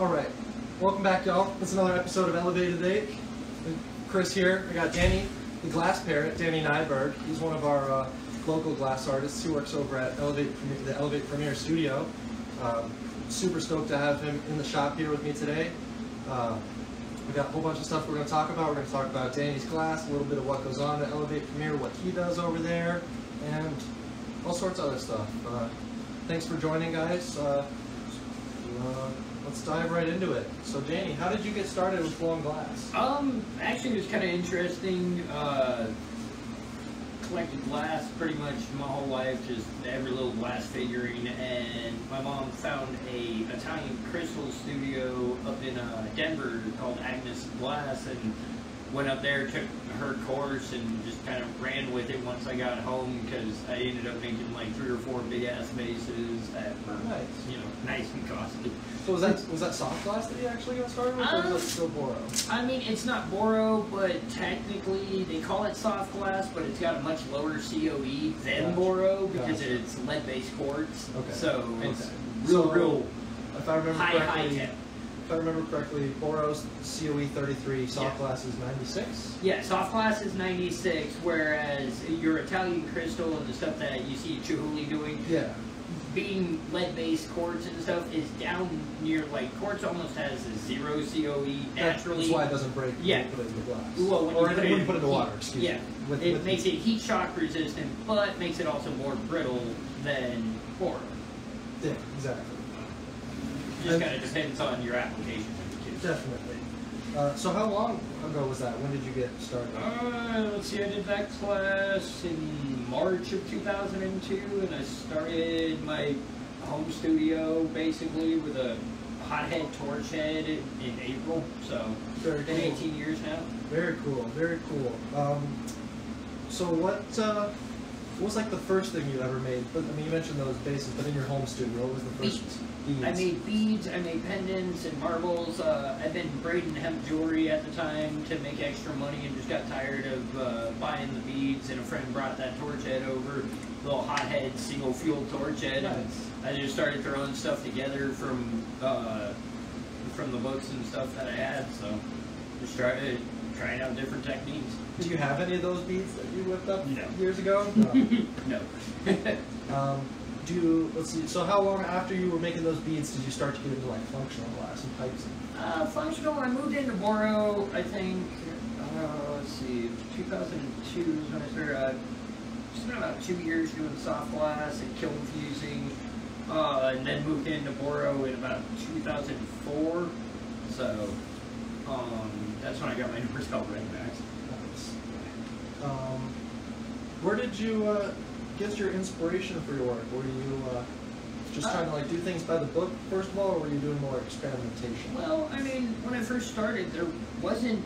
All right, welcome back, y'all. It's another episode of Elev8 at 8. Chris here. I got Danny, the glass parrot, Danny Nyberg. He's one of our uh, local glass artists. He works over at Elevate, the Elevate Premier Studio. Um, super stoked to have him in the shop here with me today. Uh, we got a whole bunch of stuff we're going to talk about. We're going to talk about Danny's glass, a little bit of what goes on at Elevate Premier, what he does over there, and all sorts of other stuff. Uh, thanks for joining, guys. Uh, uh, let's dive right into it. So, Danny, how did you get started with blowing glass? Um, actually, it was kind of interesting. Uh, collected glass pretty much my whole life, just every little glass figurine. And my mom found a Italian crystal studio up in uh, Denver called Agnes Glass, and went up there, took her course, and just kind of ran with it once I got home because I ended up making like three or four big ass vases that were, Nice. you know, nice and costly. So was that was that soft glass that you actually got started with, or Um, was that still Boro? I mean, it's not Boro, but technically they call it soft glass, but it's got a much lower COE than Gotcha. Boro because Gotcha. it's lead-based quartz. Okay. So it's Okay. real, So, real If I remember high, high correctly, tech. If I remember correctly, Boro's COE 33, soft Yeah. glass is 96. Yeah, soft glass is 96, whereas your Italian crystal and the stuff that you see Chihuly doing, Yeah. being lead-based quartz and stuff, is down near like quartz almost has a zero COE naturally. That's why it doesn't break. when Yeah. you put it in the glass. Well, when or you put it in put it in the heat- water. Excuse yeah. me. With, it with makes the- it heat shock resistant, but makes it also more brittle than Boro. Yeah, exactly. Just kind of depends on your application. Definitely. Uh, so how long ago was that? When did you get started? Uh, let's see, I did that class in March of 2002, and I started my home studio basically with a hothead torch head in, in April. So, Very been cool. 18 years now. Very cool. Very cool. Um, so what? Uh, what was like the first thing you ever made? But I mean, you mentioned those bases, but in your home studio, what was the first? Beads. Beads. I made beads, I made pendants and marbles. Uh, I've been braiding hemp jewelry at the time to make extra money and just got tired of uh, buying the beads. And a friend brought that torch head over, little hothead single fuel torch head. and Nice. I just started throwing stuff together from uh, from the books and stuff that I had. So just started trying out different techniques. Do you have any of those beads that you whipped up No. years ago? No. no. um, do let's see. So how long after you were making those beads did you start to get into like functional glass and pipes? And, Uh, functional. I moved into Boro. I think. Uh, let's see, 2002 is when I started. Uh, spent about two years doing soft glass and kiln fusing, uh, and then moved into Boro in about 2004. So, um, that's when I got my Nortel Red Max. nice. Um, where did you uh, get your inspiration for your work? Were you uh, just Uh, trying to like do things by the book first of all, or were you doing more experimentation? Well, I mean, when I first started, there wasn't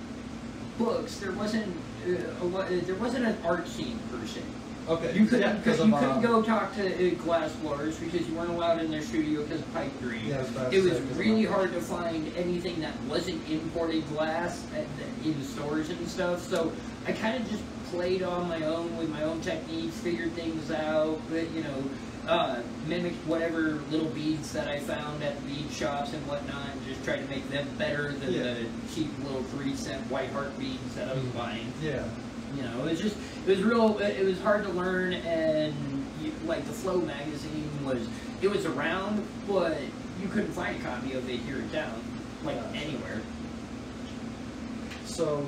books. There wasn't. Uh, a, uh, there wasn't an art scene per se. Okay. You couldn't, yeah, because you of, couldn't um, go talk to uh, glass blowers because you weren't allowed in their studio because of pipe dream. Yeah, it was say, 'cause of really hard to find anything that wasn't imported glass at the, in stores and stuff. So I kind of just played on my own with my own techniques, figured things out, but you know, uh, mimicked whatever little beads that I found at bead shops and whatnot, and just tried to make them better than Yeah. the cheap little three cent white heart beads that I was Mhm. buying. Yeah. You know, it was just, it was real, it was hard to learn, and you, like the Flow magazine was, it was around, but you couldn't find a copy of it here in town, like Yeah. anywhere. So,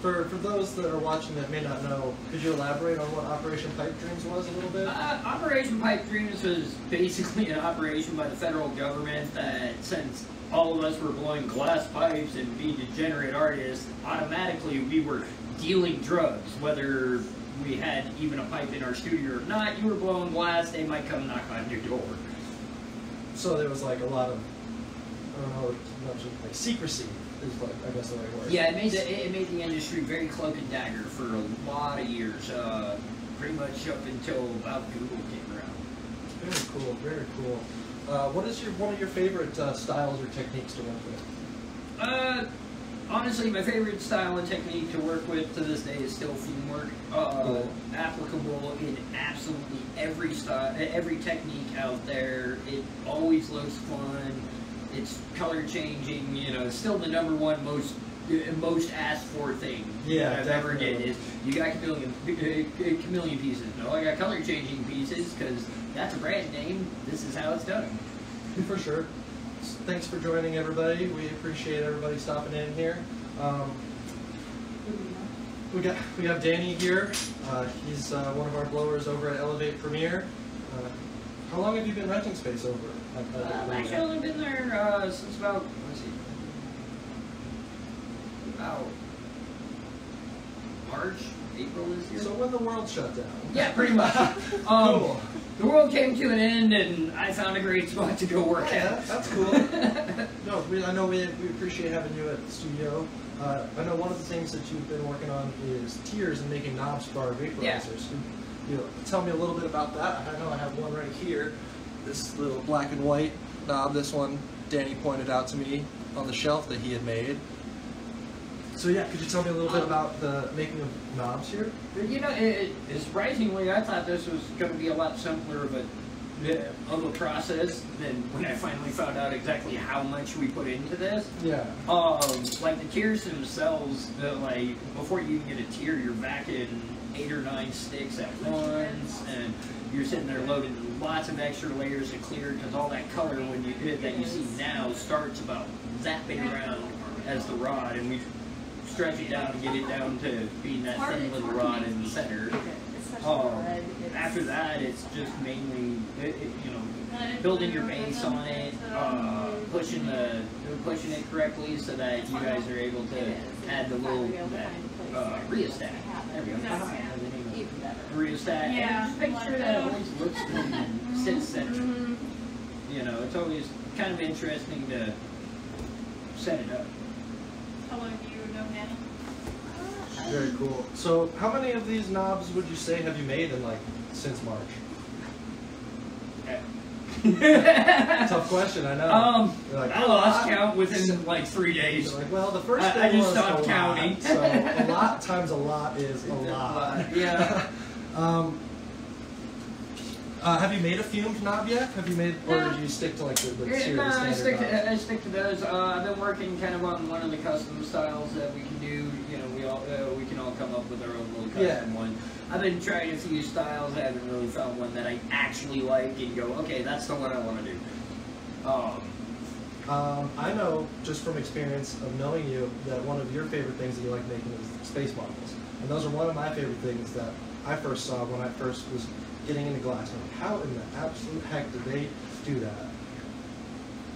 for for those that are watching that may not know, could you elaborate on what Operation Pipe Dreams was a little bit? Uh, operation Pipe Dreams was basically an operation by the federal government that since all of us were blowing glass pipes and being degenerate artists, automatically we were dealing drugs, whether we had even a pipe in our studio or not, you were blowing glass, they might come knock on your door. So there was like a lot of, I don't know, like secrecy is like I guess the right word. Yeah, it made the it made the industry very cloak and dagger for a lot of years. Uh, pretty much up until about Google came around. Very cool. Very cool. Uh, what is your one of your favorite uh, styles or techniques to work with? Uh, honestly, my favorite style and technique to work with to this day is still fume work. Uh, Cool. Applicable in absolutely every style, every technique out there. It always looks fun. It's color changing. You know, still the number one most most asked for thing Yeah, I've ever definitely. did is you got chameleon chameleon pieces. No, I got color changing pieces because that's a brand name. This is how it's done. For sure. Thanks for joining, everybody. We appreciate everybody stopping in here. Um, we got we have Danny here. Uh, he's uh, one of our blowers over at Elevate Premier. Uh, how long have you been renting space over I've only been there uh, since about let's see, about March, April this year. So when the world shut down. yeah, pretty much. Um, cool. The world came to an end, and I found a great spot to go work Yeah, at. that's cool. No, we, I know we, we appreciate having you at the studio. Uh, I know one of the things that you've been working on is tiers and making knobs for our vaporizers. Yeah. You know, tell me a little bit about that. I know I have one right here, this little black and white knob. This one Danny pointed out to me on the shelf that he had made. So yeah, could you tell me a little bit Um, about the making of knobs here? You know, it, it, surprisingly, I thought this was going to be a lot simpler of a of a process than when I finally found out exactly how much we put into this. Yeah. Um, like the tiers themselves, uh, like before you even get a tier, you're backing eight or nine sticks at once, and you're sitting there loading lots of extra layers of clear because all that color when you that you see now starts about that big around as the rod, and we stretch it down and get it down to being that thin little rod in the center. Um, after that, it's just mainly it, it, you know building your base on it, uh, pushing the pushing it correctly so that you guys are able to add the little that, uh, rheostat. There we go. I don't have the name of it. Even better. Rheostat. Yeah. And just that always looks good and sits center. Mhm. You know, it's always kind of interesting to set it up. How long do you know Danny? Very cool. So how many of these knobs would you say have you made in like since March? Tough question, I know. Um, like, I "Oh, lost I-" count within like three days. Like, well, the first I- thing I just was stopped a counting. Lot, so a lot times a lot is a lot. Yeah. um, uh, have you made a fumed knob yet? Have you made, or No. did you stick to like the, the Yeah, series no, I stick to I stick to those. Uh, I've been working kind of on one of the custom styles that we can do. You know, we all uh, we can all come up with our own little custom Yeah. one. I've been trying a few styles. I haven't really found one that I actually like and go, okay, that's the one I want to do. Um, Um, I know just from experience of knowing you that one of your favorite things that you like making is space models, and those are one of my favorite things that I first saw when I first was getting into glass. I'm like, how in the absolute heck did they do that?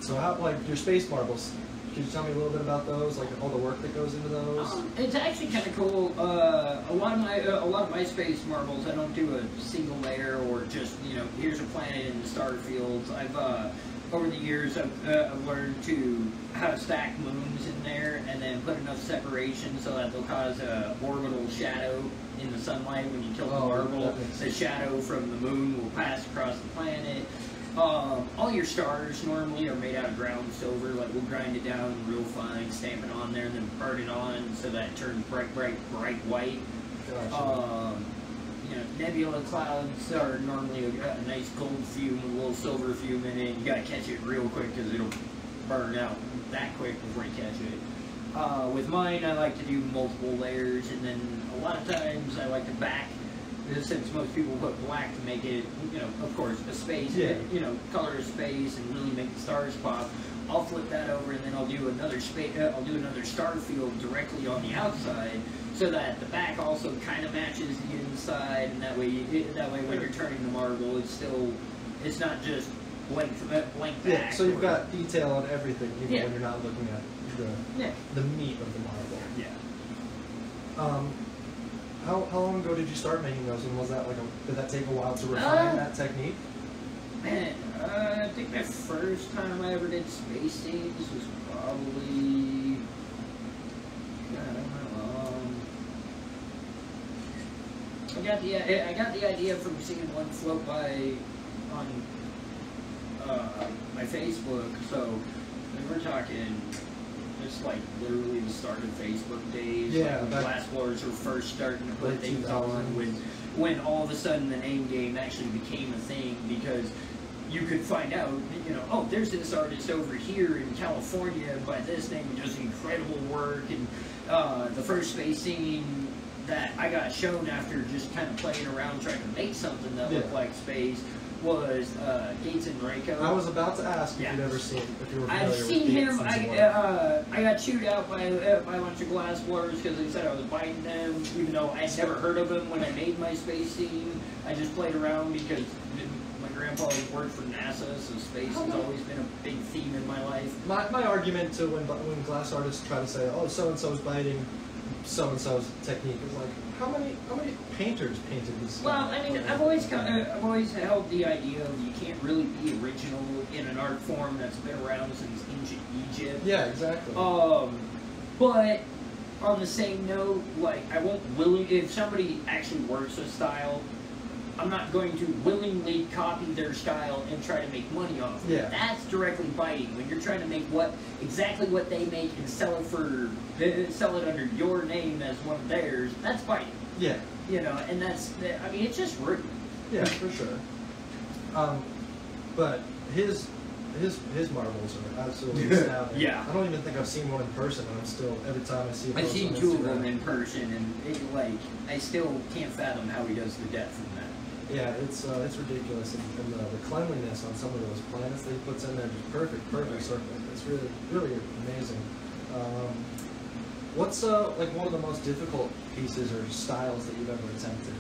So how, like your space marbles, could you tell me a little bit about those, like all the work that goes into those? Um, it's actually kind of cool. Uh, a lot of my uh, a lot of my space marbles, I don't do a single layer or just you know here's a planet in the star fields. I've uh, over the years I've, uh, I've learned to how to stack moons in there and then put enough separation so that they'll cause a orbital shadow in the sunlight when you kill the Oh, marble. that The shadow from the moon will pass across the planet. Um, all your stars normally are made out of ground silver. Like we'll grind it down real fine, stamp it on there, and then burn it on so that it turns bright, bright, bright white. Gotcha. Um, you know, nebula clouds are normally a, a nice gold fume a little silver fume in it. You gotta catch it real quick because it'll burn out that quick before you catch it. Uh, with mine, I like to do multiple layers, and then a lot of times I like to back. Since most people put black to make it, you know, of course, a space, Yeah. you know, color a space and really make the stars pop. I'll flip that over and then I'll do another space. Uh, I'll do another star field directly on the outside, so that the back also kind of matches the inside, and that way, you, that way when you're turning the marble, it's still, it's not just blank uh, blank back. yeah, so you've got detail on everything, even Yeah. when you're not looking at the yeah, the meat of the marble. yeah. Um, how, how long ago did you start making those, and was that like a, did that take a while to refine Uh, that technique? Man, uh, I think the first time I ever did space scenes was probably. I got the I got the idea from seeing one float by on uh, my Facebook. So we were talking just like literally the start of Facebook days. Yeah, like when back- glass blowers were first starting to put things on. When when all of a sudden the name game actually became a thing because you could find out, you know, oh, there's this artist over here in California by this name who does incredible work. And uh, the first space scene that I got shown after just kind of playing around trying to make something that looked like space was uh, Gateson Recko. I was about to ask if Yeah. you'd ever seen, if you were familiar I've seen Gates him. I uh, I got chewed out by uh, by a bunch of glass blowers because they said I was biting them, even though I had never heard of him when I made my space scene. I just played around because my grandpa worked for NASA, so space has always been a big theme in my life. My, my argument to when when glass artists try to say, oh, so and so's biting so and so's technique is like, how many how many painters painted this? Well, I mean, I've always kind of, I've always held the idea of you can't really be original in an art form that's been around since ancient Egypt. Yeah, exactly. Um, but on the same note, like I won't willingly if somebody actually works a style, I'm not going to willingly copy their style and try to make money off. Of it. Yeah. That's directly biting. When you're trying to make what exactly what they make and sell it for uh, sell it under your name as one of theirs, that's biting. yeah, You know, and that's I mean it's just rude. yeah, for sure. Um, but his his his marbles are absolutely astounding. Yeah. I don't even think I've seen one in person, and I'm still every time I see. I've seen two of them in person, and it, like I still can't fathom how he does the depth in that. Yeah, it's uh, it's ridiculous, and, and the, the cleanliness on some of those planets that he puts in there, just perfect, perfect circle. It's really, really amazing. Um, what's uh, like one of the most difficult pieces or styles that you've ever attempted?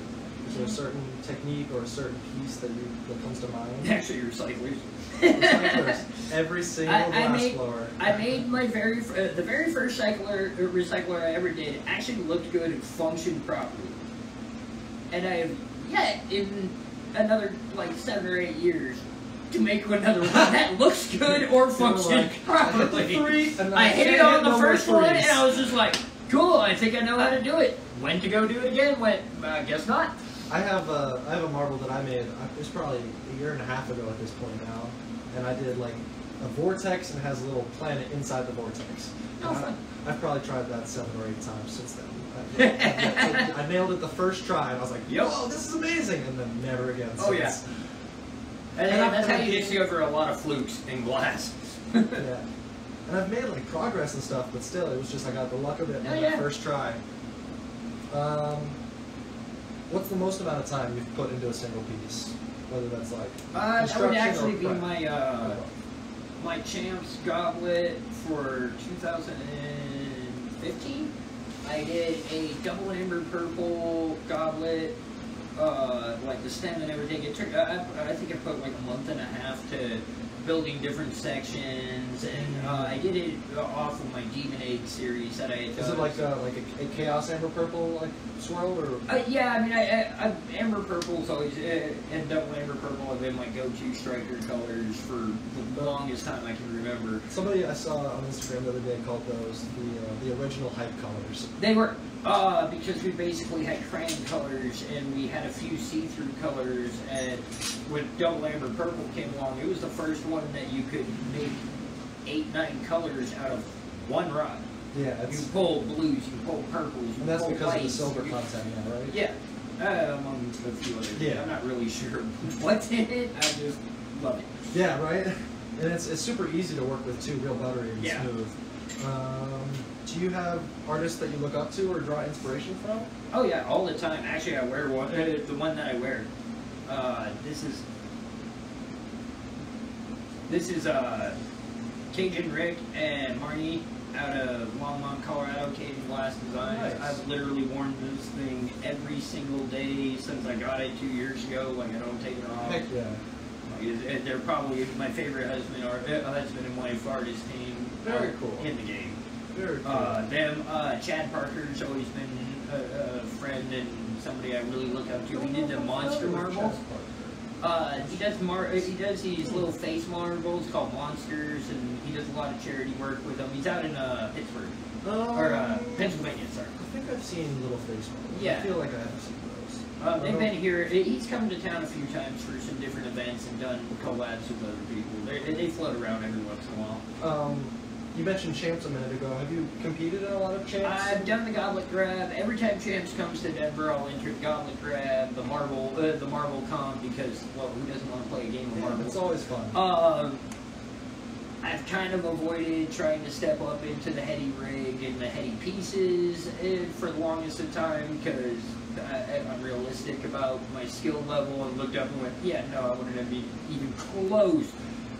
Is there a certain technique or a certain piece that you that comes to mind? Actually, recyclers. Recyclers. Every single I- I made- blower. I made my very uh, the very first cycler uh, recycler I ever did actually looked good and functioned properly, and I have yet in another like seven or eight years to make another one that looks good or functions like, I hit properly. three, I I hit it on the first one and I was just like, "Cool, I think I know how to do it." Went to go do it again. Went, I guess not. I have a, I have a marble that I made. Uh, it's probably a year and a half ago at this point now, and I did like a vortex and it has a little planet inside the vortex. Oh, I- I've probably tried that seven or eight times since then. I, I- I nailed it the first try, and I was like, Yep. "Whoa, this is amazing!" And then never again. Since. Oh, yeah. since. And, And I've- that's how and you I've- discover a lot of flukes in glass. yeah. And I've made like progress and stuff, but still, it was just I got the luck of it on Oh, that yeah. first try. Um, what's the most amount of time you've put into a single piece? Whether that's like Uh, that would actually or be my uh, my champs goblet for 2015. I did a double amber purple goblet, uh, like the stem and everything. It took I, I think I put like a month and a half to building different sections, and uh, I did it off of my Demon Egg series that I had Is it like a, like a, a chaos amber purple like swirl or? Uh, yeah, I mean, I, I, I amber purple's always uh, and double amber purple have been my go-to striker colors for the longest time I can remember. Somebody I saw on Instagram the other day called those the uh, the original hype colors. They were uh, because we basically had crayon colors and we had a few see-through colors. And when double amber purple came along, it was the first one that you could make eight, nine colors out of one rod. Yeah, You pull blues, you pull purples, you and that's pull because of the silver you- content, yeah, right? Yeah, uh, among a few others. Yeah. I'm not really sure what's in it. I just love it. Yeah, right. And it's it's super easy to work with too, real buttery and Yeah. smooth. Um, do you have artists that you look up to or draw inspiration from? Oh yeah, all the time. Actually, I wear one. The one that I wear. Uh, this is. This is uh, Cajun Rick and Marnie out of Longmont, Colorado. Cajun Glass Designs. Nice. I've literally worn this thing every single day since I got it two years ago. Like I don't take it off. Heck yeah. Like, it- it- they're probably my favorite husband or uh, husband and wife artist team Very cool. in the game. Uh, them, uh, Chad Parker's always been a, a friend and somebody I really look up to. He did the monster marble. Uh, he does mar- he does these little face marbles called monsters, and he does a lot of charity work with them. He's out in uh, Pittsburgh or uh, Um, Pennsylvania, sorry. I think I've seen Little Face Marble. Yeah. I feel like I have seen those. Uh, they've Um, been here. He's come to town a few times for some different events and done collabs with other people. They, they float around every once in a while. Um, you mentioned champs a minute ago. Have you competed in a lot of champs? I've done the Goblet Grab. Every time Champs comes to Denver, I'll enter the Goblet Grab, the Marble, uh, the Marble Comp, because well, who doesn't want to play a game of Yeah, marbles? it's always fun. Um, I've kind of avoided trying to step up into the heady rig and the heady pieces eh, for the longest of time because I'm realistic about my skill level and looked up and went, yeah, no, I wouldn't be even close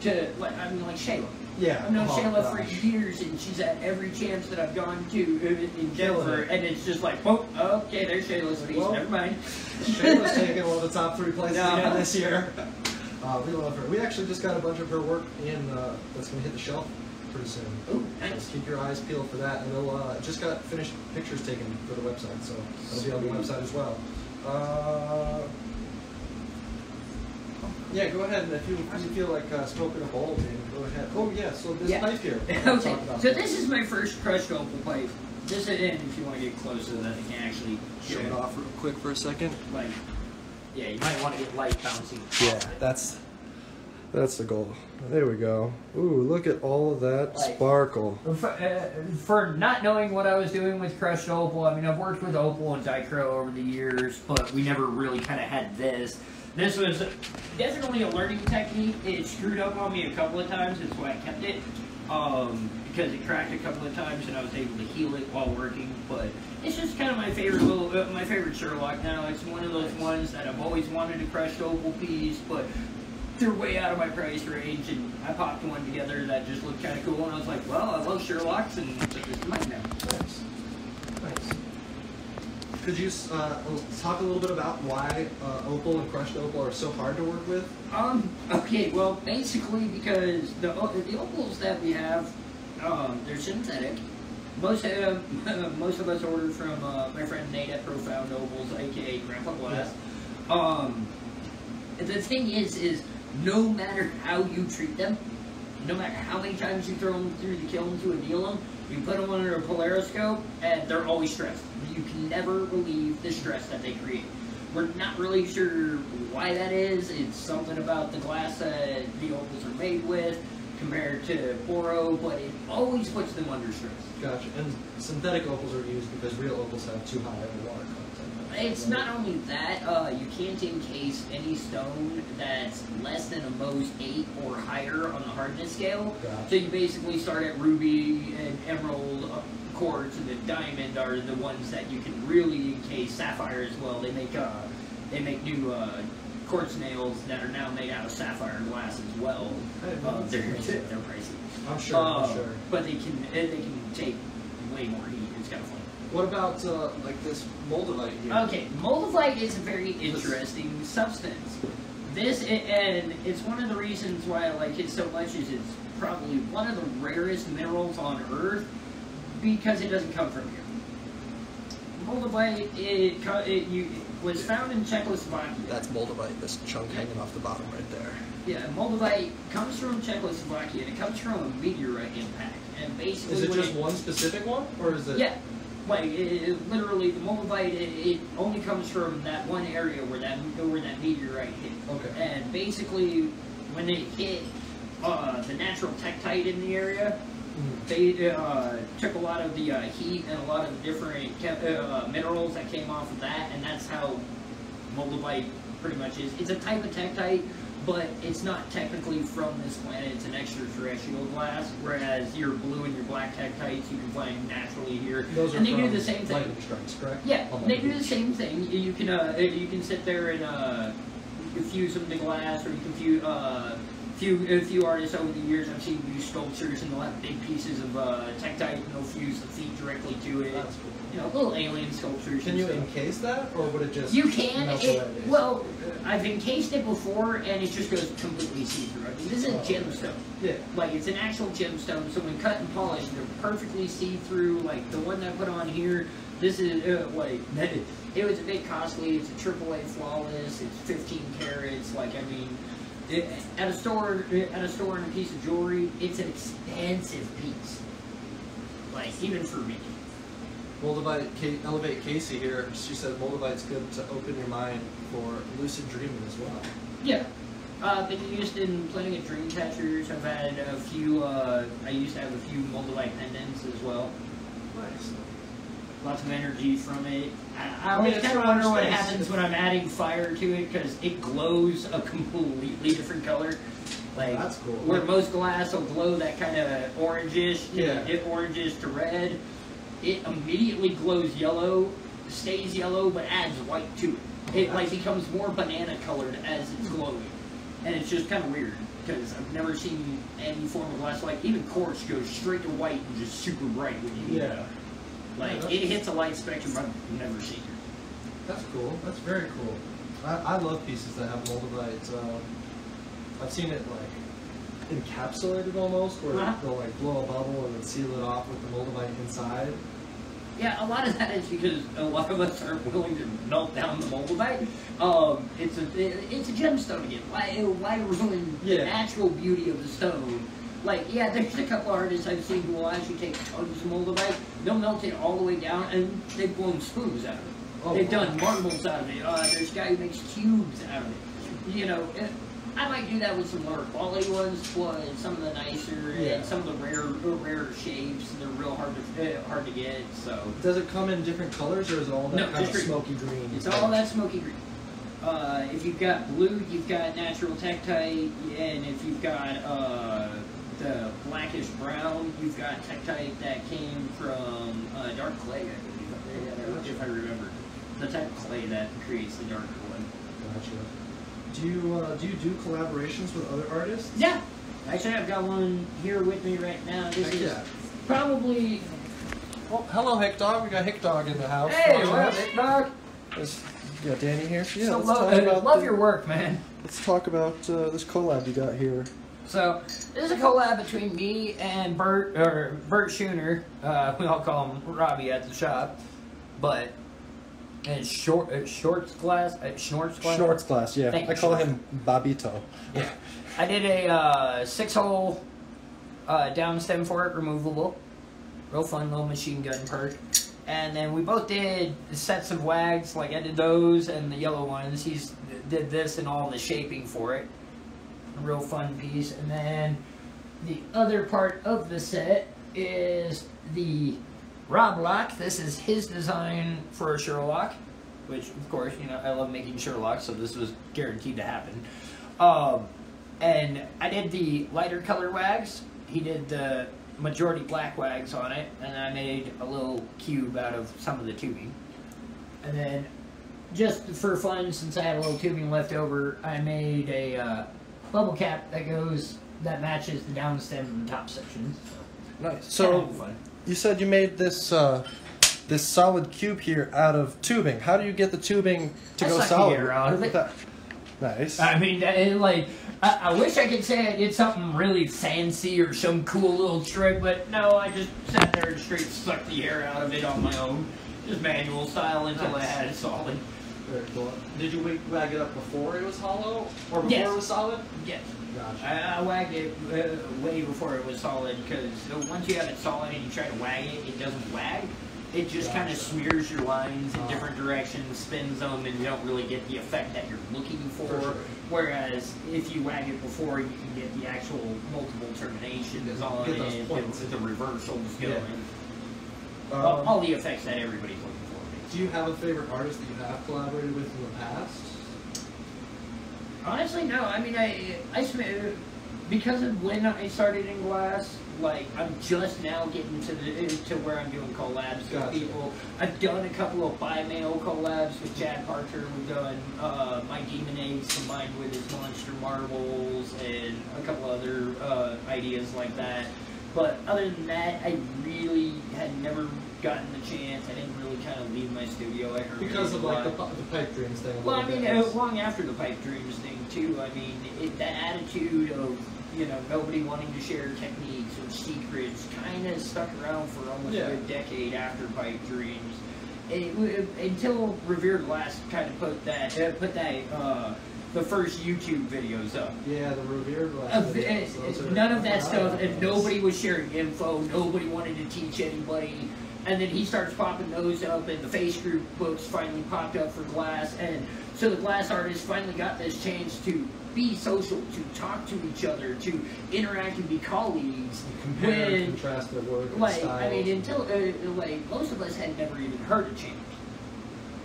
to, like, I mean, like Shayla. Yeah. I've known oh, Shayla for years, and she's at every Champs that I've gone to uh, in Denver, it. and it's just like, oh, okay, there's Shayla's piece. Well, Never mind. Shayla's taking one of the top three places No. this year. Uh, we love her. We actually just got a bunch of her work in uh, that's going to hit the shelf pretty soon. Ooh, nice. keep your eyes peeled for that, and they'll uh, just got finished pictures taken for the website, so it'll be on the website as well. Yeah, go ahead, and if you, if you feel like uh, smoking a bowl, Dan, go ahead. Oh yeah, so this Yeah. pipe here. okay, talk about so this is my first crushed opal pipe. This is, and if you want to get closer, then you can actually show it off real quick for a second. Like, yeah, you might want to get light bouncing. Yeah, that's that's the goal. There we go. Ooh, look at all of that Like- sparkle. For, uh, for not knowing what I was doing with crushed opal, I mean, I've worked with opal and dichro over the years, but we never really kind of had this. This was definitely a learning technique. It screwed up on me a couple of times. That's why I kept it. Um, because it cracked a couple of times and I was able to heal it while working. But it's just kind of my favorite little, uh, my favorite Sherlock now. It's one of those ones that I've always wanted a crushed opal piece, but they're way out of my price range, and I popped one together that just looked kind of cool, and I was like, well, I love Sherlock's, and this is mine now. Could you uh, talk a little bit about why uh, opal and crushed opal are so hard to work with? Um, okay, well, basically because the the opals that we have, um, they're synthetic. Most of most of us ordered from uh, my friend Nate at Profound Opals, aka Grandpa Glass. Um, the thing is, is no matter how you treat them, no matter how many times you throw them through the kiln to anneal them, you put them under a polariscope, and they're always stressed. Never relieve the stress that they create. We're not really sure why that is. It's something about the glass that the opals are made with compared to Boro, but it always puts them under stress. Gotcha. And synthetic opals are used because real opals have too high of a water content. It's not only that, uh, you can't encase any stone that's less than a Mohs 8 or higher on the hardness scale. Gotcha. So you basically start at ruby and emerald quartz, and the diamond are the ones that you can really encase. Sapphire as well. They make uh, they make new uh, quartz nails that are now made out of sapphire glass as well. Uh, they're, they're pricey. I'm sure. Uh, I'm sure. But they can they can take way more heat. It's kind of fun. What about uh, like this moldavite here? Okay, moldavite is a very interesting substance. This and it's one of the reasons why I like it so much is it's probably one of the rarest minerals on Earth because it doesn't come from here. Moldavite it, co- it, you, it was found in Czechoslovakia. That's moldavite. This chunk hanging off the bottom right there. Yeah, moldavite comes from Czechoslovakia and it comes from a meteorite impact. And basically, Is it when just one specific one, or is it? Yeah, like it, it- literally, the moldavite it, it only comes from that one area where that where that meteorite hit. Okay. And basically, when it hit uh, the natural tektite in the area. They uh, took a lot of the uh, heat and a lot of the different chem- uh, minerals that came off of that, and that's how moldavite pretty much is. It's a type of tektite, but it's not technically from this planet. It's an extraterrestrial glass, whereas your blue and your black tektites you can find naturally here. Those are and they do the same thing. strikes, correct? Yeah, they do the same thing. You can uh, you can sit there and uh, you can fuse them to glass, or you can fuse uh, few a few artists over the years I've seen use sculptures and they'll have big pieces of uh, tektite and they'll fuse the feet directly to it. That's cool. You know, little alien sculptures. Can you stuff. encase that, or would it just? You can. It, well, I've encased it before, and it just goes completely see-through. I mean, this is a Oh. gemstone. Yeah. Like it's an actual gemstone, so when cut and polished, they're perfectly see-through. Like the one that I put on here, this is uh, like it was a bit costly. It's a AAA flawless. It's 15 carats. Like I mean, it, at a store, at a store in a piece of jewelry, it's an expensive piece. Like even for me. Moldavite, Kate, Elevate Casey here, she said Moldavite's good to open your mind for lucid dreaming as well. Yeah. Uh, been used in plenty of dream catchers. I've had a few. Uh, I used to have a few moldavite pendants as well. Nice. Lots of energy from it. I, I always kind of wonder what happens when I'm adding fire to it because it glows a completely different color. Like That's cool. where most glass will glow that kind of orangish, to Yeah. dip orangish to red, it immediately glows yellow, stays yellow, but adds white to it. It like becomes more banana colored as it's glowing, and it's just kind of weird because I've never seen any form of glass like even quartz goes straight to white and just super bright when you Yeah. Like Yeah, it hits a light spectrum I've never seen. That's cool. That's very cool. I, I love pieces that have moldavite. Um, I've seen it like encapsulated almost, where Uh-huh. they'll like blow a bubble and then seal it off with the moldavite inside. Yeah, a lot of that is because a lot of us aren't willing to melt down the moldavite. Um, it's a it- it's a gemstone again. Why why ruin the natural beauty of the stone? Like yeah, there's a couple artists I've seen who will actually take tons of moldavite. They'll melt it all the way down, and they've blown spoons out of it. Oh, they've wow. done marbles out of it. Uh, there's a guy who makes cubes out of it. You know. It, I might do that with some lower quality ones, but some of the nicer Yeah. and some of the rare, rarer shapes. They're real hard to uh, hard to get. So Does it come in different colors, or is it all that No, kind of green. smoky green? It's all that smoky green. Uh, if you've got blue, you've got natural tektite, and if you've got uh, the blackish brown, you've got tektite that came from uh, dark clay, I believe, if I remember. The type of clay that creates the darker one. Gotcha. Do you uh, do you do collaborations with other artists? Yeah. Actually, I've got one here with me right now. This Heck is yeah. probably. Well, hello, Hick Dog. We got Hick Dog in the house. Hey, watching what up, us. Big Dog? Is- You got Danny here. Yeah, so let's love, talk uh, about love the- your work, man. Let's talk about uh, this collab you got here. So this is a collab between me and Bert or Bert Schooner. Uh, we all call him Robbie at the shop, but and short uh, shorts glass uh, Schnorts glass. Schnortz glass, yeah. Thank I call Schnortz. him Babito. Yeah, I did a uh, six hole uh, down stem for it, removable. Real fun little machine gun perk. And then we both did sets of wags, like I did those and the yellow ones. He's did this and all the shaping for it. A real fun piece. And then the other part of the set is the Rob Lock. This is his design for a Sherlock, which of course, you know, I love making Sherlock, so this was guaranteed to happen. Um, and I did the lighter color wags. He did the majority black wags on it, and I made a little cube out of some of the tubing. And then, just for fun, since I had a little tubing left over, I made a uh, bubble cap that goes that matches the down stem and the top section. Nice. So you said you made this uh, this solid cube here out of tubing. How do you get the tubing to I go solid? air out of it. Nice. I mean, it, like, I, I wish I could say I did something really fancy or some cool little trick, but no, I just sat there and straight sucked the air out of it on my own, just manual style until I had it solid. Very cool. Did you wag- wag it up before it was hollow, or before Yes. it was solid? Yes. Gotcha. I, I wagged it uh, way before it was solid because once you have it solid and you try to wag it, it doesn't wag. It just kind of smears your lines in Ah. different directions, spins them, and you don't really get the effect that you're looking for. For sure. Whereas if you wag it before, you can get the actual multiple terminations on it, points. with the reversals going. Um, all, all the effects that everybody's looking for. Do you have a favorite artist that you have collaborated with in the past? Honestly, no. I mean, I, I because of when I started in glass, like I'm just now getting to the to where I'm doing collabs with people. I've done a couple of bi mail collabs with Chad Parker. We've done uh, my Demon Eggs combined with his Monster Marbles and a couple other uh, ideas like that. But other than that, I really had never gotten the chance. I didn't really kind of leave my studio. I heard Because of like the, the pipe dreams thing. Well, I mean, uh, long after the pipe dreams thing too. I mean, it, that attitude of you know nobody wanting to share techniques or secrets kind of stuck around for almost Yeah. a decade after pipe dreams. It, it, until Revered Glass kind of put that uh, put that uh, the first YouTube videos up. yeah, the revered glass. Uh, none of that stuff, and nobody was sharing info. Nobody wanted to teach anybody. And then he starts popping those up, and the face group books finally popped up for glass. And so the glass artists finally got this chance to be social, to talk to each other, to interact and be colleagues. Compare and when, contrast their work and like. I mean, until uh, like most of us had never even heard of Champs.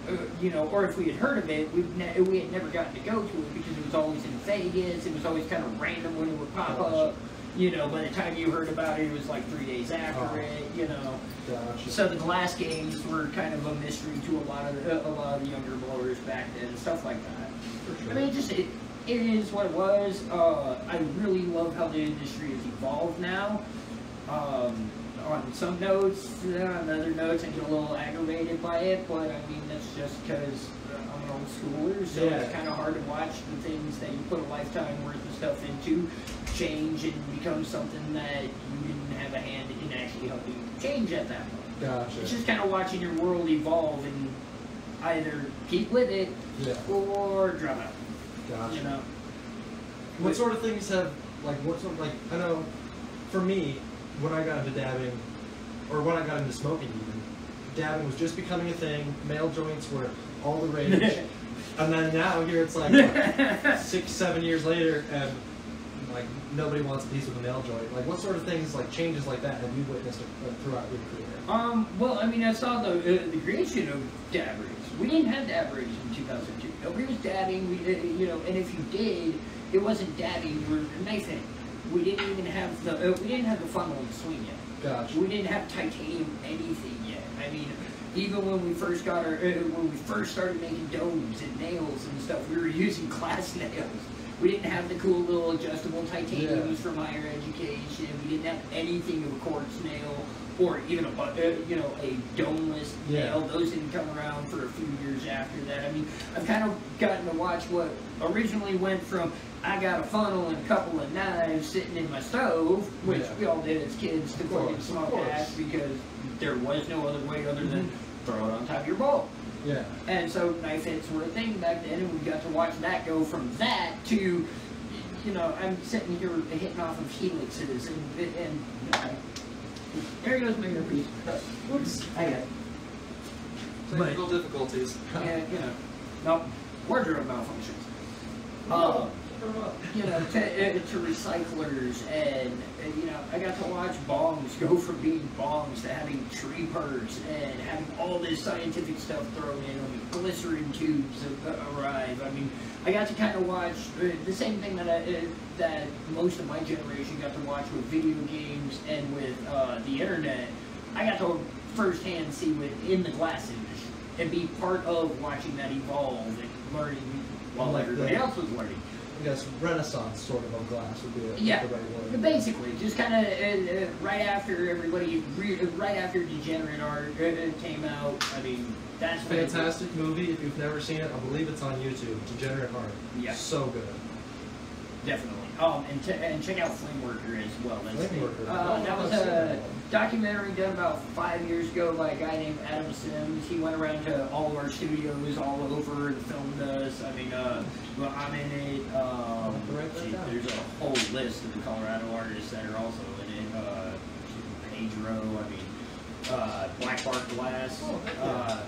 Uh, you know, or if we had heard of it, ne- we had never gotten to go to it because it was always in Vegas. It was always kind of random when it would pop up. You know, by the time you heard about it, it was like three days after Oh. it. You know, Gotcha. so the glass games were kind of a mystery to a lot of the, a lot of the younger blowers back then, and stuff like that. Sure. I mean, it just it, it is what it was. Uh, I really love how the industry has evolved now. Um, on some notes, on other notes, I get a little aggravated by it, but I mean that's just because I'm an old schooler, so Yeah. it's kind of hard to watch the things that you put a lifetime worth of stuff into change and become something that you didn't have a hand in actually helping change at that point. gotcha. It's just kind of watching your world evolve and either keep with it yeah. or drop out. Gotcha. You know. What sort of things have like what sort of like I know for me when I got into dabbing or when I got into smoking even dabbing was just becoming a thing. Male joints were all the rage, and then now here it's like what, six seven years later and like nobody wants a piece of a nail joint. Like what sort of things like changes like that have you witnessed throughout your career? Um, well, I mean, I saw the uh, the creation of dab rigs. We didn't have dab rigs in 2002. Nobody was dabbing. We, uh, you know, and if you did, it wasn't dabbing. You were knifing. We didn't even have the uh, we didn't have the funnel and swing yet. Gotcha. We didn't have titanium anything yet. I mean, even when we first got our, uh, when we first started making domes and nails and stuff, we were using glass nails. We didn't have the cool little adjustable titaniums Yeah. from higher education. We didn't have anything of a quartz nail or even a, uh, you know, a domeless Yeah. nail. Those didn't come around for a few years after that. I mean, I've kind of gotten to watch what originally went from I got a funnel and a couple of knives sitting in my stove, which Yeah. we all did as kids to fucking smoke course. because there was no other way other than throw it on top of your bowl. Yeah. And so knife hits were a thing back then, and we got to watch that go from that to, you know, I'm sitting here hitting off of helixes and, and okay. there goes my earpiece. Whoops. I got it. Technical difficulties. Yeah, you know, no, wardrobe malfunctions. Uh, you know, to, uh, to recyclers, and, and you know, I got to watch bongs go from being bongs to having tree perks and having all this scientific stuff thrown in. I mean, glycerin tubes arrive. I mean, I got to kind of watch uh, the same thing that I, uh, that most of my generation got to watch with video games and with uh, the internet. I got to firsthand see within the glass industry and be part of watching that evolve and learning while Like everybody the- else was learning. I guess renaissance sort of of glass would be a, Yeah, the right word. basically, just kind of uh, uh, right after everybody, re- uh, right after Degenerate Art uh, uh, came out. I mean, that's when it- Fantastic movie. If you've never seen it, I believe it's on YouTube. Degenerate Art. Yeah. So good. Definitely. Um, and, ch- and check out Flame Worker as well. That's Flame Worker. Uh, that was I've seen a that one. documentary done about five years ago by a guy named Adam Sims. He went around to all of our studios all over and filmed us. I mean, uh, well, I'm in it. Um, gee, there's a whole list of the Colorado artists that are also in it. Uh, Pedro, I mean, uh, Black Bark Glass. Oh, uh,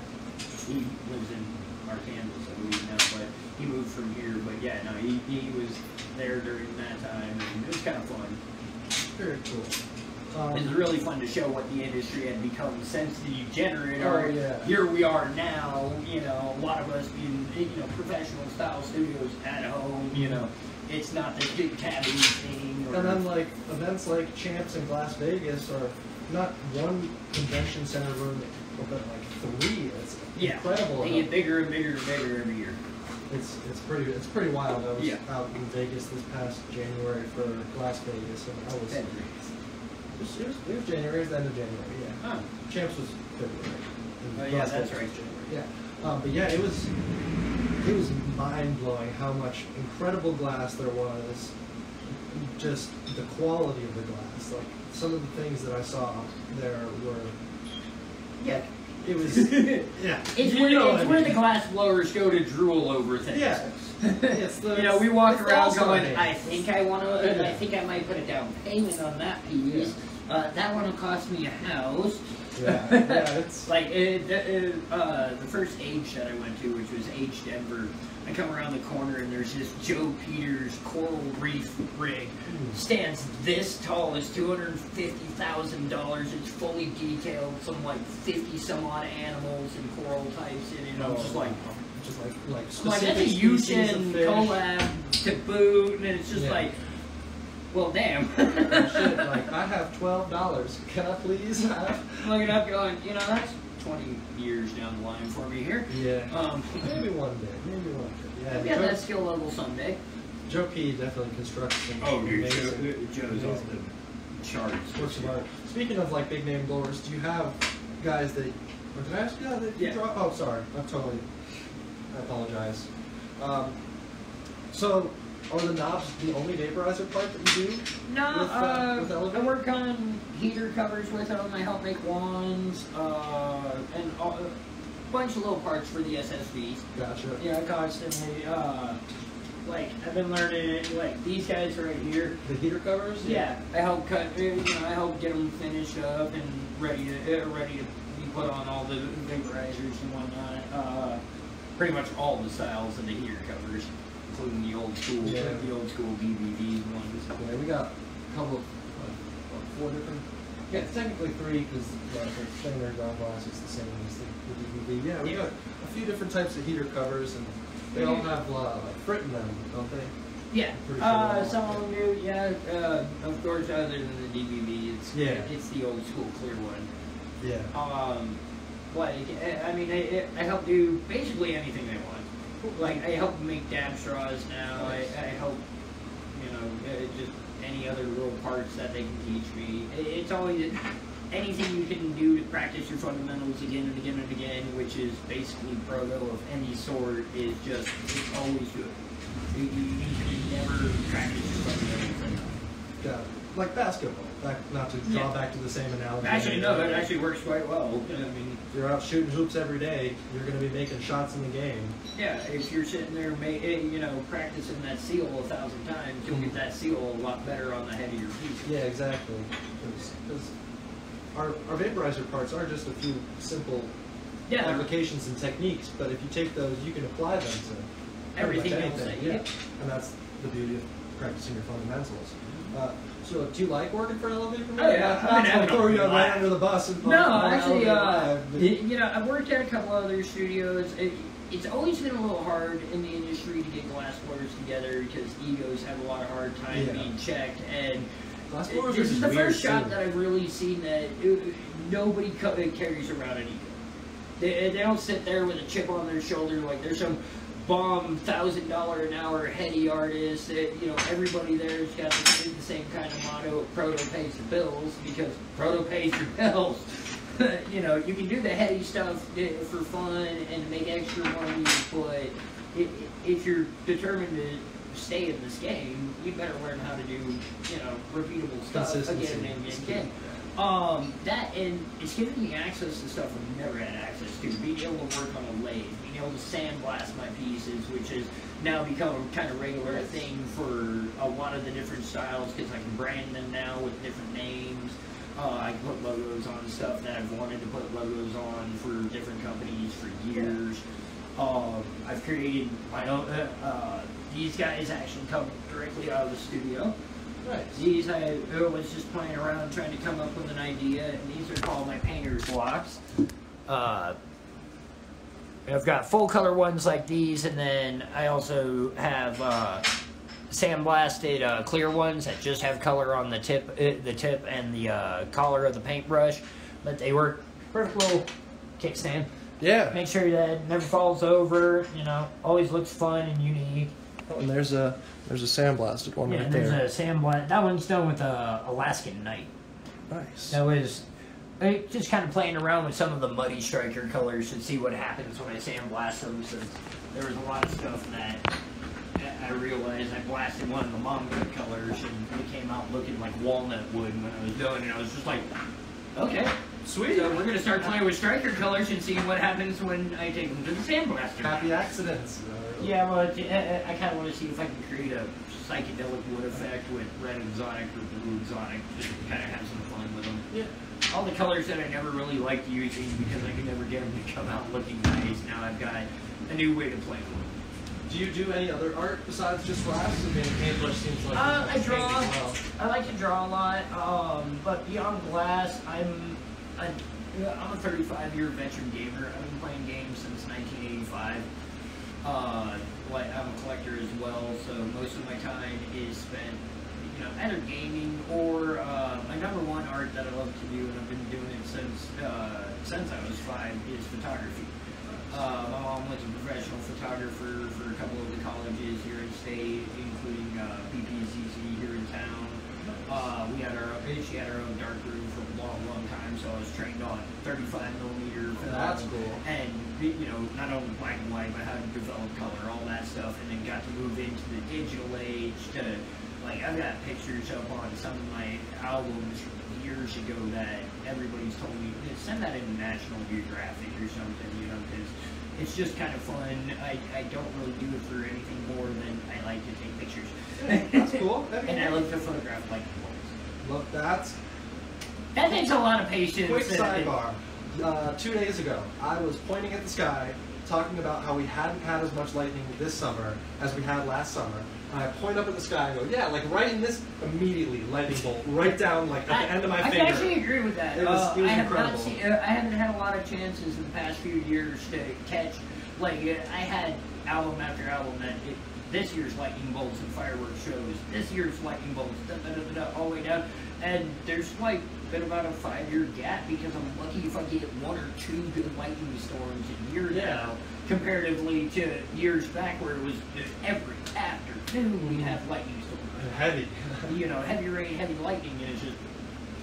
he lives in Arkansas, so we know, but he moved from here. But yeah, no, he, he was there during that time, and it was kind of fun. Very cool. Um, It was really fun to show what the industry had become since the degenerate Oh, art. yeah. Here we are now, you know, a lot of us being, you know, professional style studios at home, you know. It's not this big taboo thing. Or, and then like events like Champs in Las Vegas are not one convention center room, but like three. It's yeah, incredible. they get bigger and bigger and bigger every year. It's it's pretty it's pretty wild. I was Yeah. out in Vegas this past January for Las Vegas, and I was it was, it was, it was January, it was the end of January. Yeah, Huh. Champs was February. and Oh, yeah, that's right. January. Yeah, um, but yeah, it was it was mind blowing how much incredible glass there was. Just the quality of the glass, like some of the things that I saw there were. Yeah. It was yeah. It's you where, know what it's I where mean. the glass blowers go to drool over things. Yeah. It's you know, we walk around all-star going, game. I think I want to, Yeah. I think I might put a down payment on that piece. Uh, that one will cost me a house. Yeah, yeah, it's like it, it, uh, the first age that I went to, which was Age Denver. I come around the corner and there's this Joe Peters coral reef rig. Stands this tall. It's two hundred fifty thousand dollars. It's fully detailed. Some like fifty some odd animals and coral types in it. And I'm just like, just like like I'm like that's a specific species of Houston fish. collab to boot, and it's just Yeah. like, well, damn. Oh, shit, like I have twelve dollars. Can I please have? Looking up, going, you know, that's 20 years down the line for me here. Yeah. Um, Maybe one day. Maybe one day. Yeah. maybe at Joe, that skill level someday. Joe P definitely constructs some Oh, dude, amazing Joe, Joe's off the charts. works of art. Speaking of like big name blowers, do you have guys that? Or did I ask you that you Yeah. draw? Oh, sorry. I'm totally. I apologize. Um, so, are the knobs the only vaporizer part that you do? No, With, uh, uh, I work on heater covers with them. I help make wands, uh, and a bunch of little parts for the SSVs. Gotcha. Yeah, constantly. Uh, like I've been learning, like these guys right here. The heater covers? Yeah, I help cut. uh, You know, I help get them finished up and ready to uh, ready to be put on all the vaporizers and whatnot. Uh, pretty much all the styles of the heater covers, including the old school, Yeah. the old school BBV ones. Yeah, we got a couple of, uh, what, four different. Yeah, it's technically three because the, the standard ground glass is the same as the, the DVD. Yeah, we Yeah. got a few different types of heater covers, and they all have uh, like frit in them, don't they? Yeah, sure uh, some of them do. Yeah, uh, of course, other than the DBV, it's Yeah. it's the old school clear one. Yeah. Um, like, I- mean, I, I help do basically anything they want. Like, I help make dab straws now. I, I help, you know, uh, just any other little parts that they can teach me. It's always anything you can do to practice your fundamentals again and again and again, which is basically proto of any sort, is just, it's always good. You, you, you never practice your fundamentals enough. Yeah. Like basketball. Back, not to draw Yeah. back to the same analogy. Actually, no, that actually works quite well. I mean, If you're out shooting hoops every day, you're going to be making shots in the game. Yeah, if you're sitting there, ma- eh, you know, practicing that seal a thousand times, you'll get that seal a lot better on the head of your piece. Yeah, exactly. Because our, our vaporizer parts are just a few simple Yeah, applications and techniques, but if you take those, you can apply them to Everything else anything. you yeah. And that's the beauty of practicing your fundamentals. Uh, so, do you like working for Elevate? Oh, yeah. I'm I've been not having to throw a you right blast. under the bus. And No, on actually, Elev8 uh, Live, you know, I've worked at a couple other studios. It, it's always been a little hard in the industry to get glass blowers together because egos have a lot of hard time Yeah. being checked. And Glass it- blowers this are is the first shop too. that I've really seen that uh, nobody co- carries around an ego. They, they don't sit there with a chip on their shoulder like there's some bomb thousand dollar an hour heady artist that you know everybody there's got the, the same kind of motto proto pays the bills because proto pays your bills you know you can do the heady stuff for fun and make extra money but if you're determined to stay in this game you better learn how to do you know repeatable stuff again and again key. um, that and it's giving me access to stuff I've never had access to. Being able to work on a lathe, being able to sandblast my pieces, which has now become kind of regular thing for a lot of the different styles because I can brand them now with different names. Uh, I can put logos on stuff that I've wanted to put logos on for different companies for years. Um, I've created my own. Uh, uh, these guys actually come directly out of the studio. Nice. These I was just playing around trying to come up with an idea, and these are called my painter's blocks. Uh, I've got full color ones like these, and then I also have uh, sandblasted uh, clear ones that just have color on the tip, uh, the tip and the uh, collar of the paintbrush, but they work perfect little kickstand. Yeah. Make sure that it never falls over. You know, always looks fun and unique. Oh, and there's a there's a sandblasted one Yeah, right there's there. a sandblast. That one's done with a Alaskan Night. nice. That was I just kind of playing around with some of the muddy striker colors and see what happens when I sandblast them. Since there was a lot of stuff that I- I realized I blasted one of the mom cut colors and it came out looking like walnut wood when I was doing it. I was just like, okay, Sweet. so we're gonna start playing with striker colors and seeing what happens when I take them to the sandblaster. Happy accidents. Yeah, well, I, I kind of want to see if I can create a psychedelic wood effect with red exotic or blue exotic, just kind of have some fun with them. Yeah. All the colors that I never really liked using because I could never get them to come out looking nice. Now I've got a new way to play with them. Do you do any other art besides just glass? I mean, paintbrush seems like Uh, I it's draw. painting well. I like to draw a lot, um, but beyond glass, I'm a, I'm a 35 year veteran gamer. I've been playing games since 1985. Uh, like I'm a collector as well, so most of my time is spent, you know, either gaming or uh, my number one art that I love to do, and I've been doing it since uh, since I was five, is photography. Uh, my mom was a professional photographer for a couple of the colleges here in state, including uh, PPCC here in town. Uh, we had our she had her own dark room for a long, long time, so I was trained on 35 millimeter film. That's cool. And you know, not only black and white, but how to develop color, all that stuff, and then got to move into the digital age. To like, I've got pictures up on some of my albums from years ago that everybody's told me send that into National Geographic or something, you know, because it's just kind of fun. I, I don't really do it for anything more than I like to take pictures. That's cool. And I like to photograph like boys. Love that. That takes a lot of patience. Quick sidebar. Uh, two days ago, I was pointing at the sky, talking about how we hadn't had as much lightning this summer as we had last summer. I point up at the sky and go, yeah, like right in this, immediately, lightning bolt, right down, like at the end of my I finger. I actually agree with that. It was- uh, it was I have incredible. Not seen, uh, I haven't had a lot of chances in the past few years to catch. Like uh, I had album after album that it, this year's lightning bolts and fireworks shows, this year's lightning bolts, da, da, da, da, all the way down. And there's like been about a five year gap because I'm lucky if I get one or two good lightning storms a year Yeah. now, comparatively to years back where it was just every we'd have lightning storms heavy. you know, heavy rain, heavy lightning, and it's just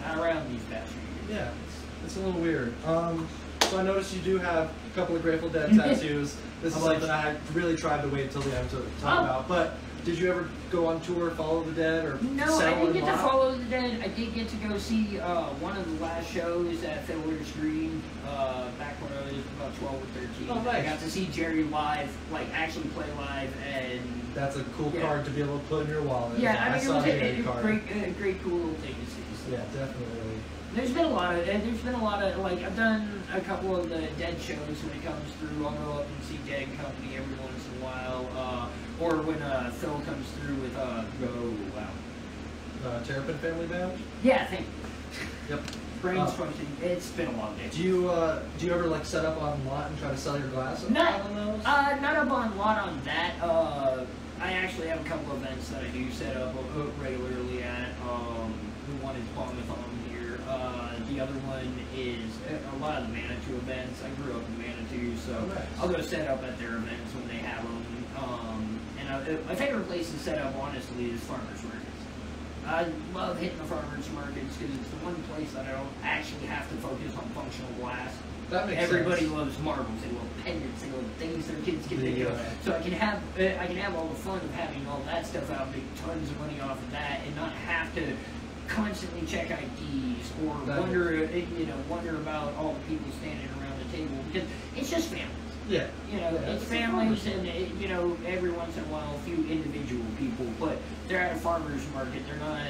not around these past few years. yeah, it's, it's a little weird. Um, so I noticed you do have a couple of Grateful Dead tattoos. This is something I really tried to wait until the end to talk Oh. about. But did you ever go on tour, follow the Dead, or No, I didn't get to follow the dead. I did get to go see uh, one of the last shows at Fiddler's Green uh, back when I was about 12 or 13. Oh, nice. I got to see Jerry live, like actually play live, and That's a cool Yeah. card to be able to put in your wallet. yeah, I mean, it was a, a great, a great, cool little thing to see. So. Yeah, definitely. There's been a lot of, there's been a lot of, like, I've done a couple of the Dead shows when it comes through. I'll go up and see Dead Company every once in a while, uh, or when uh, Phil comes through with uh, Go, wow. Uh, Terrapin Family Band. Yeah, thank Yep. Brains Uh, function. It's been a long day. Do you uh, do you ever like set up on lot and try to sell your glass on Not- on those? Uh, not up on lot on that. Uh, I actually have a couple events that I do set up uh, regularly at. Um, the one is Bournemouth on here. Uh, the other one is uh, a lot of the Manitou events. I grew up in Manitou, so Oh, nice. I'll go set up at their events when they have them. Um, and uh, my favorite place to set up, honestly, is farmers markets. I love hitting the farmers markets because it's the one place that I don't actually have to focus on functional glass. that makes Everybody sense. loves marbles. They love pendants. They love things their kids can think uh, So I can have uh, I can have all the fun of having all that stuff out, make tons of money off of that, and not have to constantly check IDs or That- wonder uh, you know wonder about all the people standing around the table because it's just families. Yeah. You know, Yeah, it's it's families and, it, you know, every once in a while, a few individual people, but they're at a farmer's market. They're not,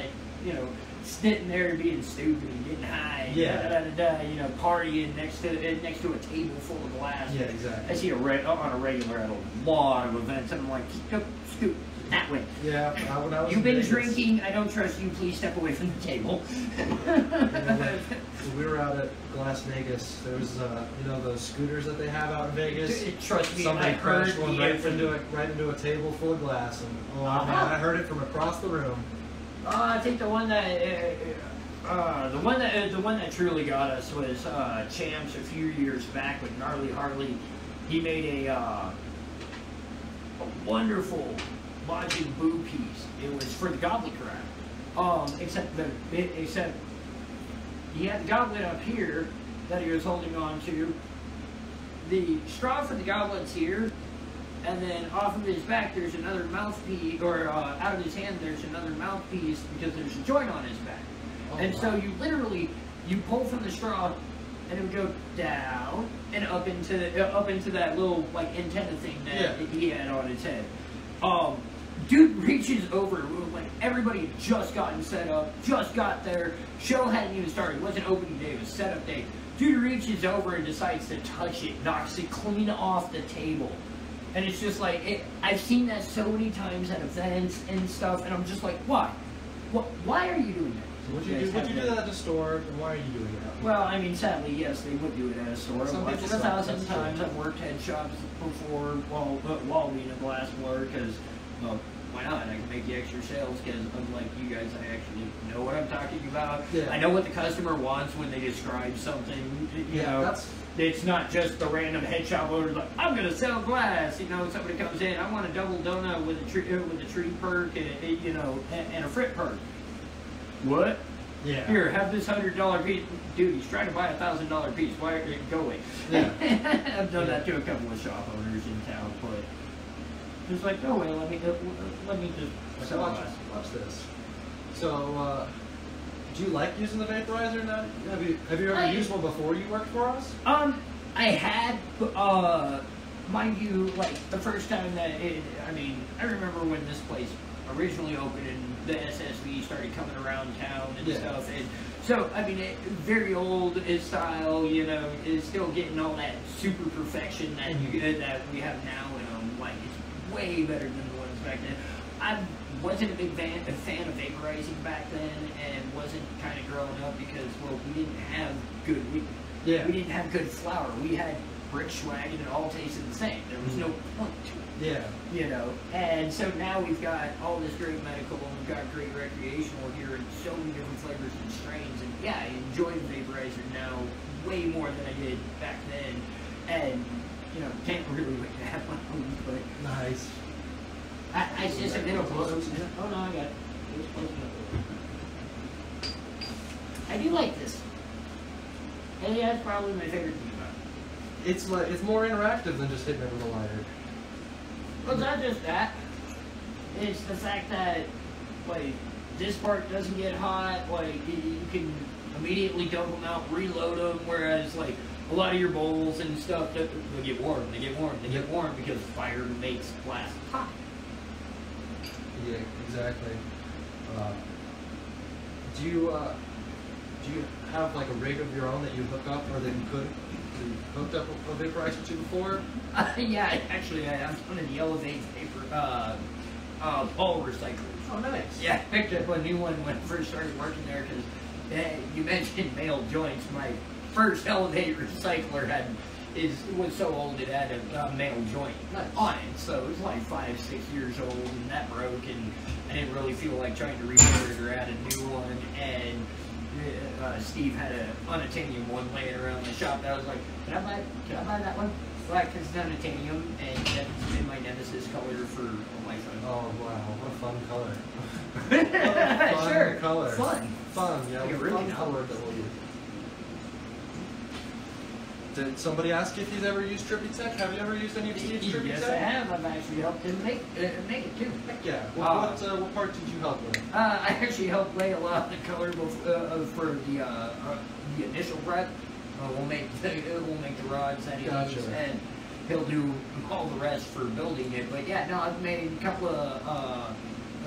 you know, sitting there being stupid and getting high. and Yeah. Da, da, da, da, you know, partying next to uh, next to a table full of glass. Yeah, exactly. I see a re- on a regular at a lot of events. And I'm like, scoot, scoot that way. Yeah. I, when I was You've been Vegas, drinking. I don't trust you. Please step away from the table. When we were out at Las Vegas. There was, uh, you know, those scooters that they have out in Vegas. Trust me, Somebody I heard crashed one right into a right into a table full of glass, and oh Uh-huh. man, I heard it from across the room. Uh, I think the one that uh, uh, the one that uh, the one that truly got us was uh, Champs a few years back with Gnarly Harley. He made a uh, a wonderful Majin Buu piece. It was for the Goblet Corral. Um, except the it, except he had the goblet up here that he was holding on to. The straw for the goblet's here, and then off of his back there's another mouthpiece, or uh, out of his hand there's another mouthpiece because there's a joint on his back. Oh, and so you literally you pull from the straw, and it would go down and up into the, uh, up into that little like antenna thing that Yeah. he had on his head. Um, dude reaches over, like everybody had just gotten set up, just got there. Show hadn't even started. It wasn't opening day. It was setup day. Dude reaches over and decides to touch it, knocks it clean off the table. And it's just like it, I've seen that so many times at events and stuff, and I'm just like, why? What? Why are you doing that? Would you do, would you do that at the store? And why are you doing that? Well, I mean, sadly, yes, they would do it at a store. Some I've watched people it a thousand that's true. times. I've worked head shops before while while being a glass blower because, well, why not? I can make the extra sales because unlike you guys, I actually know what I'm talking about. Yeah. I know what the customer wants when they describe something. You Yeah, know, that's- it's not just the random head shop owner like I'm gonna sell glass. You know, somebody comes in, I want a double donut with a tree uh, with a tree perk and a, you know and, and a frit perk. What? Yeah. Here, have this hundred dollar piece. Dude, he's trying to buy a thousand dollar piece. Why are you going? Yeah. I've done Yeah. that to a couple of shop owners in town, but it's like, no way, Let me uh, let me just So watch, glass. watch this. So, uh, do you like using the vaporizer now? Have you have you ever I- used one before you worked for us? Um, I had, uh, mind you, like the first time that it. I mean, I remember when this place originally opened and the SSV started coming around town and Yeah. stuff, and so I mean, it, very old is style. You know, is still getting all that super perfection that you Mhm. that we have now, and like it's way better than the ones back then. I wasn't a big fan, a fan of vaporizing back then, and wasn't kind of growing up because well, we didn't have good. We, Yeah. we didn't have good flour. We had brick swag and it all tasted the same. There was no mm-hmm. point to it, Yeah. you know. And so now we've got all this great medical and we've got great recreational here in so many different flavors and strains. And yeah, I enjoy the vaporizer now way more than I did back then. And you know, can't really wait to have own, but Nice. I, I just a little close. Oh no, I got it. It was close enough. I do like this. And yeah, that's probably my favorite thing about it. It's like it's more interactive than just hitting it with a lighter. Well, it's not just that. It's the fact that, like, this part doesn't get hot. Like, you, you can immediately dump them out, reload them. Whereas, like, a lot of your bowls and stuff, they, they get warm, they get warm, they get warm because fire makes glass hot. Yeah, exactly. Uh, do you uh, do you have like a rig of your own that you hook up or that you could that you hooked up a vaporizer to before? Uh, yeah, actually, I have one of the Elev8 paper, uh, uh, ball recyclers. Oh, nice. Yeah, I picked up a new one when I first started working there because uh, you mentioned male joints. My first Elev8 recycler had is was so old it had a, uh male joint on it, so it was like five, six years old, and that broke, and I didn't really feel like trying to repair it or add a new one. And uh, Steve had a unatanium one laying around the shop. That I was like, can I buy? Can I buy that one? Because it's unatanium, and that's been my nemesis color for a lifetime. Oh wow, what a fun color. Fun sure. color. Fun. Fun, yeah. Like a fun really color that we'll use. Did somebody ask if he's ever used Trippy Tech? Have you ever used any of Steve's Trippy yes, Tech? I have. I've actually helped him make uh, make it too. Heck yeah. What, Uh, what, uh, what part did you help with? Uh, I actually helped lay a lot of the color uh, uh, for the uh, uh, the initial prep. Uh, we'll make the, we'll make the rods that he Gotcha. needs, and he'll do all the rest for building it. But yeah, no, I've made a couple of uh,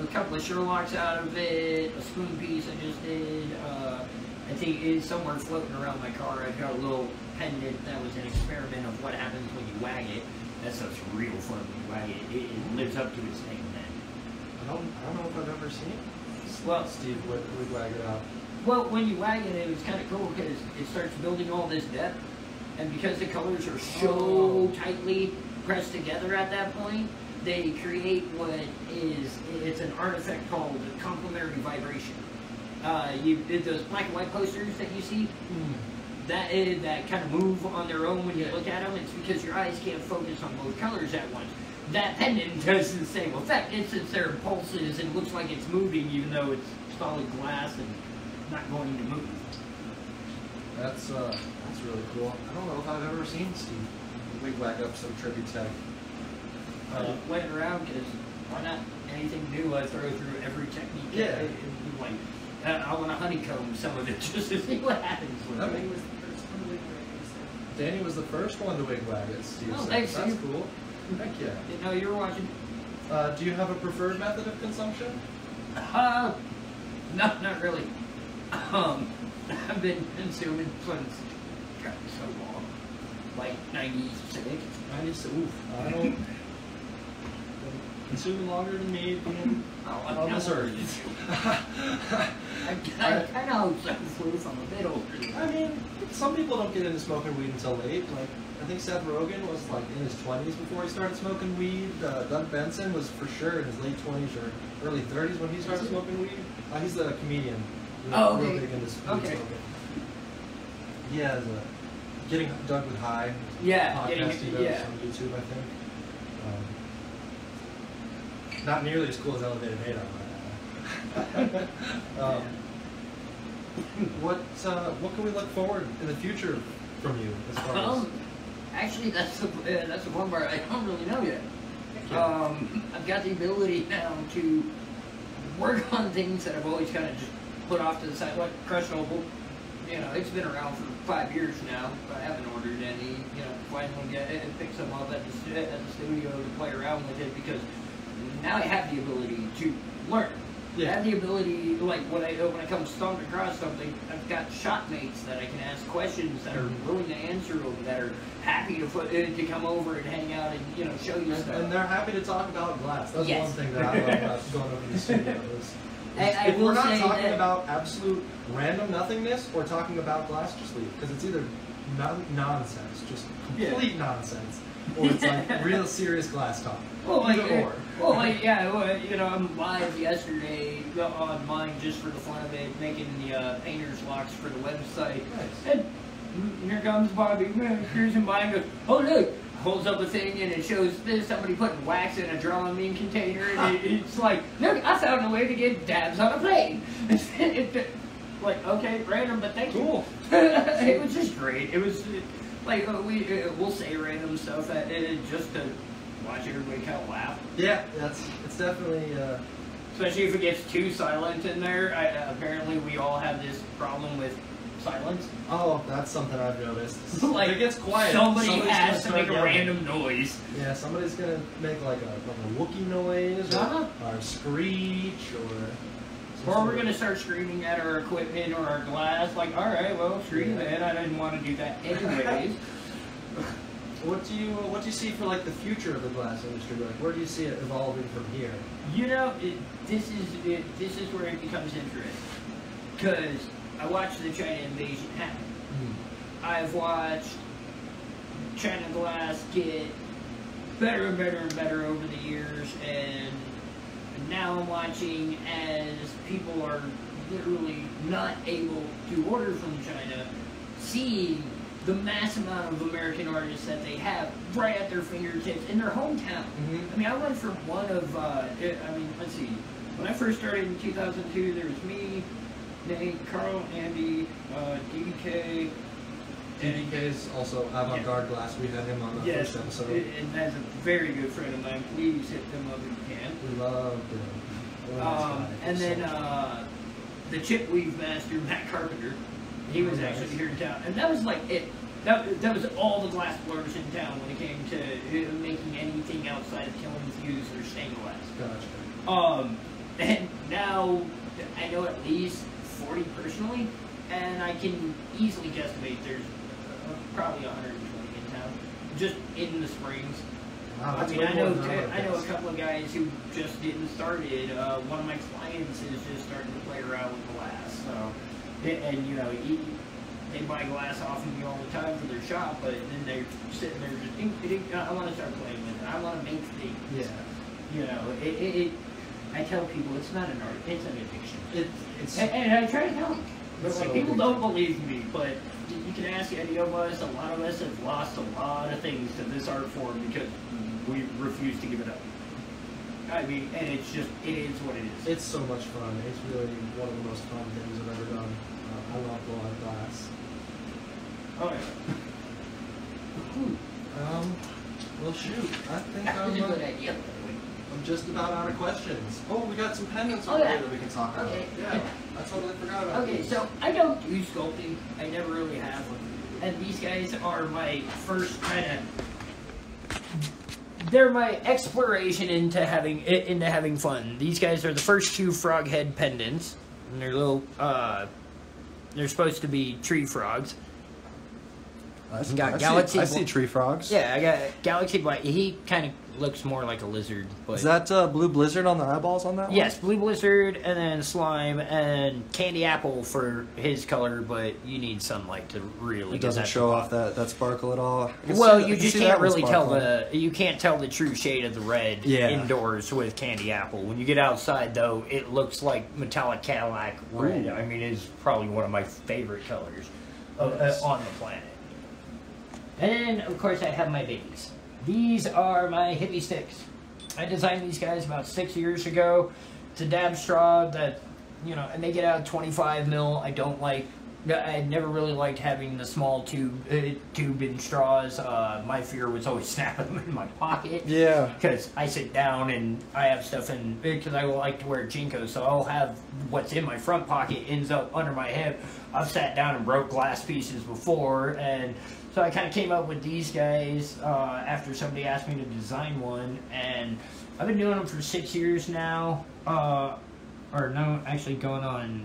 a couple of Sherlocks out of it. A spoon piece I just did. Uh, I think it's somewhere floating around my car. I've got a little pendant that was an experiment of what happens when you wag it. That stuff's real fun when you wag it. It, it lives up to its name then. I don't, I don't know if I've ever seen it. Well, Steve would, would wag it out. Well, when you wag it, it was kind of cool because it starts building all this depth, and because the colors are so Oh. tightly pressed together at that point, they create what is it's an artifact called complementary vibration. Uh, you did those black and white posters that you see that is, that kind of move on their own when you look at them. It's because your eyes can't focus on both colors at once. That pendant does the same effect. It sits there and pulses and looks like it's moving, even though it's solid glass and not going to move. That's uh, that's really cool. I don't know if I've ever seen Steve wig wag up some Trippy Tech. I Uh, just went around because why not? Anything new, I throw through every technique. Yeah. It- it- like, uh, I want to honeycomb some of it just to see what happens with That it. makes- was the first one we were Danny was the first one to wigwag it. Steve Oh, thanks, That's Steve. cool. Heck yeah. Didn't know you were watching. Uh, do you have a preferred method of consumption? Uh, no, not really. Um, I've been consuming since God, so long, like '96. I used to. Oof. I don't. Consuming longer than me. Being Oh, I'm on this earth. I, I kind of hope so. Fluid, I'm a bit older. I mean, some people don't get into smoking weed until late. Like, I think Seth Rogen was like in his 20s before he started smoking weed. Uh, Doug Benson was for sure in his late 20s or early 30s when he started smoking weed. Uh, he's a comedian. Oh, real okay. big into weed Okay. smoking. He has a Getting Doug with High Yeah, podcast getting he does yeah. on YouTube, I think. Um, not nearly as cool as Elev8 at 8 on um, what uh, what can we look forward in the future from you as far as Um, actually, that's the uh, that's the one part I don't really know yet. Um, I've got the ability now to work on things that I've always kind of just put off to the side, like Crush Noble. You know, it's been around for five years now, but I haven't ordered any. You know, finally get it and pick some up at the, at the studio to play around with it because now I have the ability to learn. I Yeah. have the ability, like when I when I come stumbling across something, I've got shot mates that I can ask questions that are Mhm. willing to answer them, that are happy to put, uh, to come over and hang out and you know show you and, stuff. and they're happy to talk about glass. That's Yes. one thing that I love about going over to the studio. Is, is I- I if we're not talking about absolute random nothingness or talking about glass, just leave because it's either non- nonsense, just Yeah. complete nonsense, or it's like real serious glass talk. Well, like, Either or. well, like, yeah, well, you know, I'm live yesterday on mine just for the fun of it, making the uh, painter's blocks for the website. Nice. And here comes Bobby cruising by and goes, oh look, holds up a thing and it shows this somebody putting wax in a Dramamine container and it, it's like, look, I found a way to get dabs on a plane. It- it- like, okay, random, but thank you. It was just great. It was uh, like uh, we uh, we'll say random stuff that uh, just to watch everybody kind of laugh. Yeah, that's it's definitely. Uh, Especially if it gets too silent in there. I, uh, apparently, we all have this problem with silence. oh, that's something I've noticed. like it gets quiet. somebody somebody's has to make a random noise. Yeah, somebody's gonna make like a like a Wookiee noise or, Uh-huh. or a screech or. Or we're gonna start screaming at our equipment or our glass. Like, all right, well, scream Yeah. it. I didn't want to do that anyways. What do you what do you see for like the future of the glass industry? Like, where do you see it evolving from here? You know, it, this is it, this is where it becomes interesting because I watched the China invasion happen. Hmm. I've watched China glass get better and better and better over the years, and now I'm watching as people are literally not able to order from China, seeing the mass amount of American artists that they have right at their fingertips in their hometown. Mhm. I mean, I went from one of, uh, it- I mean, let's see. When I first started in 2002, there was me, Nate, Carl, Andy, uh, DDK, DDK is also avant-garde glass. We had him on the yes, first episode. and that's a very good friend of mine. Please hit them up if you can. we loved him. What Um, and So- then uh, the chip weave master, Matt Carpenter, he was Oh, nice. actually here in town, and that was like it. That, that was all the glass blowers in town when it came to uh, making anything outside of kiln fuse or stained glass. Gotcha. Um, and now I know at least 40 personally, and I can easily guesstimate there's probably 120 in town, just in the springs. Wow, I mean, I know I know a couple of guys who just getting started. Uh, one of my clients is just starting to play around with glass, so and, you know he, they buy glass off of me all the time for their shop, but then they're sitting there just think, think, I want to start playing with it. I want to make things. guessed. You know, it, it, it. I tell people it's not an art; it's an addiction. Yeah. It, it's And, and I try to tell them, It's like so people don't believe me. But you can ask any of us. A lot of us have lost a lot of things to this art form because we refuse to give it up. I mean, and it's just it is what it is. it's so much fun. It's really one of the most fun things I've ever done. Uh, I love blowing glass. oh yeah. Um, well, shoot. I think That I'm, was a uh, good idea. by the way. I'm just about out of questions. Oh, we got some pendants Oh, over yeah. here that we can talk Okay. about. Yeah, I totally forgot about Okay, these. so I don't do sculpting. I never really have. And and these guys are my first kind of. They're my exploration into having i- into having fun. These guys are the first two frog head pendants, and they're little. Uh, they're supposed to be tree frogs. I see, got I see- galaxy I see tree frogs. Yeah, I got Galaxy Black. He kind of looks more like a lizard, but Is that uh, blue blizzard on the eyeballs on that one? Yes, blue blizzard, and then slime, and candy apple for his color. But you need sunlight to really. It doesn't show off that, that sparkle at all. Well, see- you just can't one really tell the you can't tell the true shade of the red Yeah. indoors with candy apple. When you get outside, though, it looks like metallic Cadillac red. Ooh. I mean, it's probably one of my favorite colors of, uh, on the planet. And then, of course, I have my babies. These are my hippie sticks. I designed these guys about six years ago. It's a dab straw that, you know, and they get out 25 mil. I don't like. I never really liked having the small tube uh, tube in straws. Uh, my fear was always snapping them in my pocket Yeah. because I sit down and I have stuff in because I like to wear JNCOs, so I'll have what's in my front pocket ends up under my hip. I've sat down and broke glass pieces before, and so I kind of came up with these guys uh, after somebody asked me to design one, and I've been doing them for six years now, uh, or no, actually going on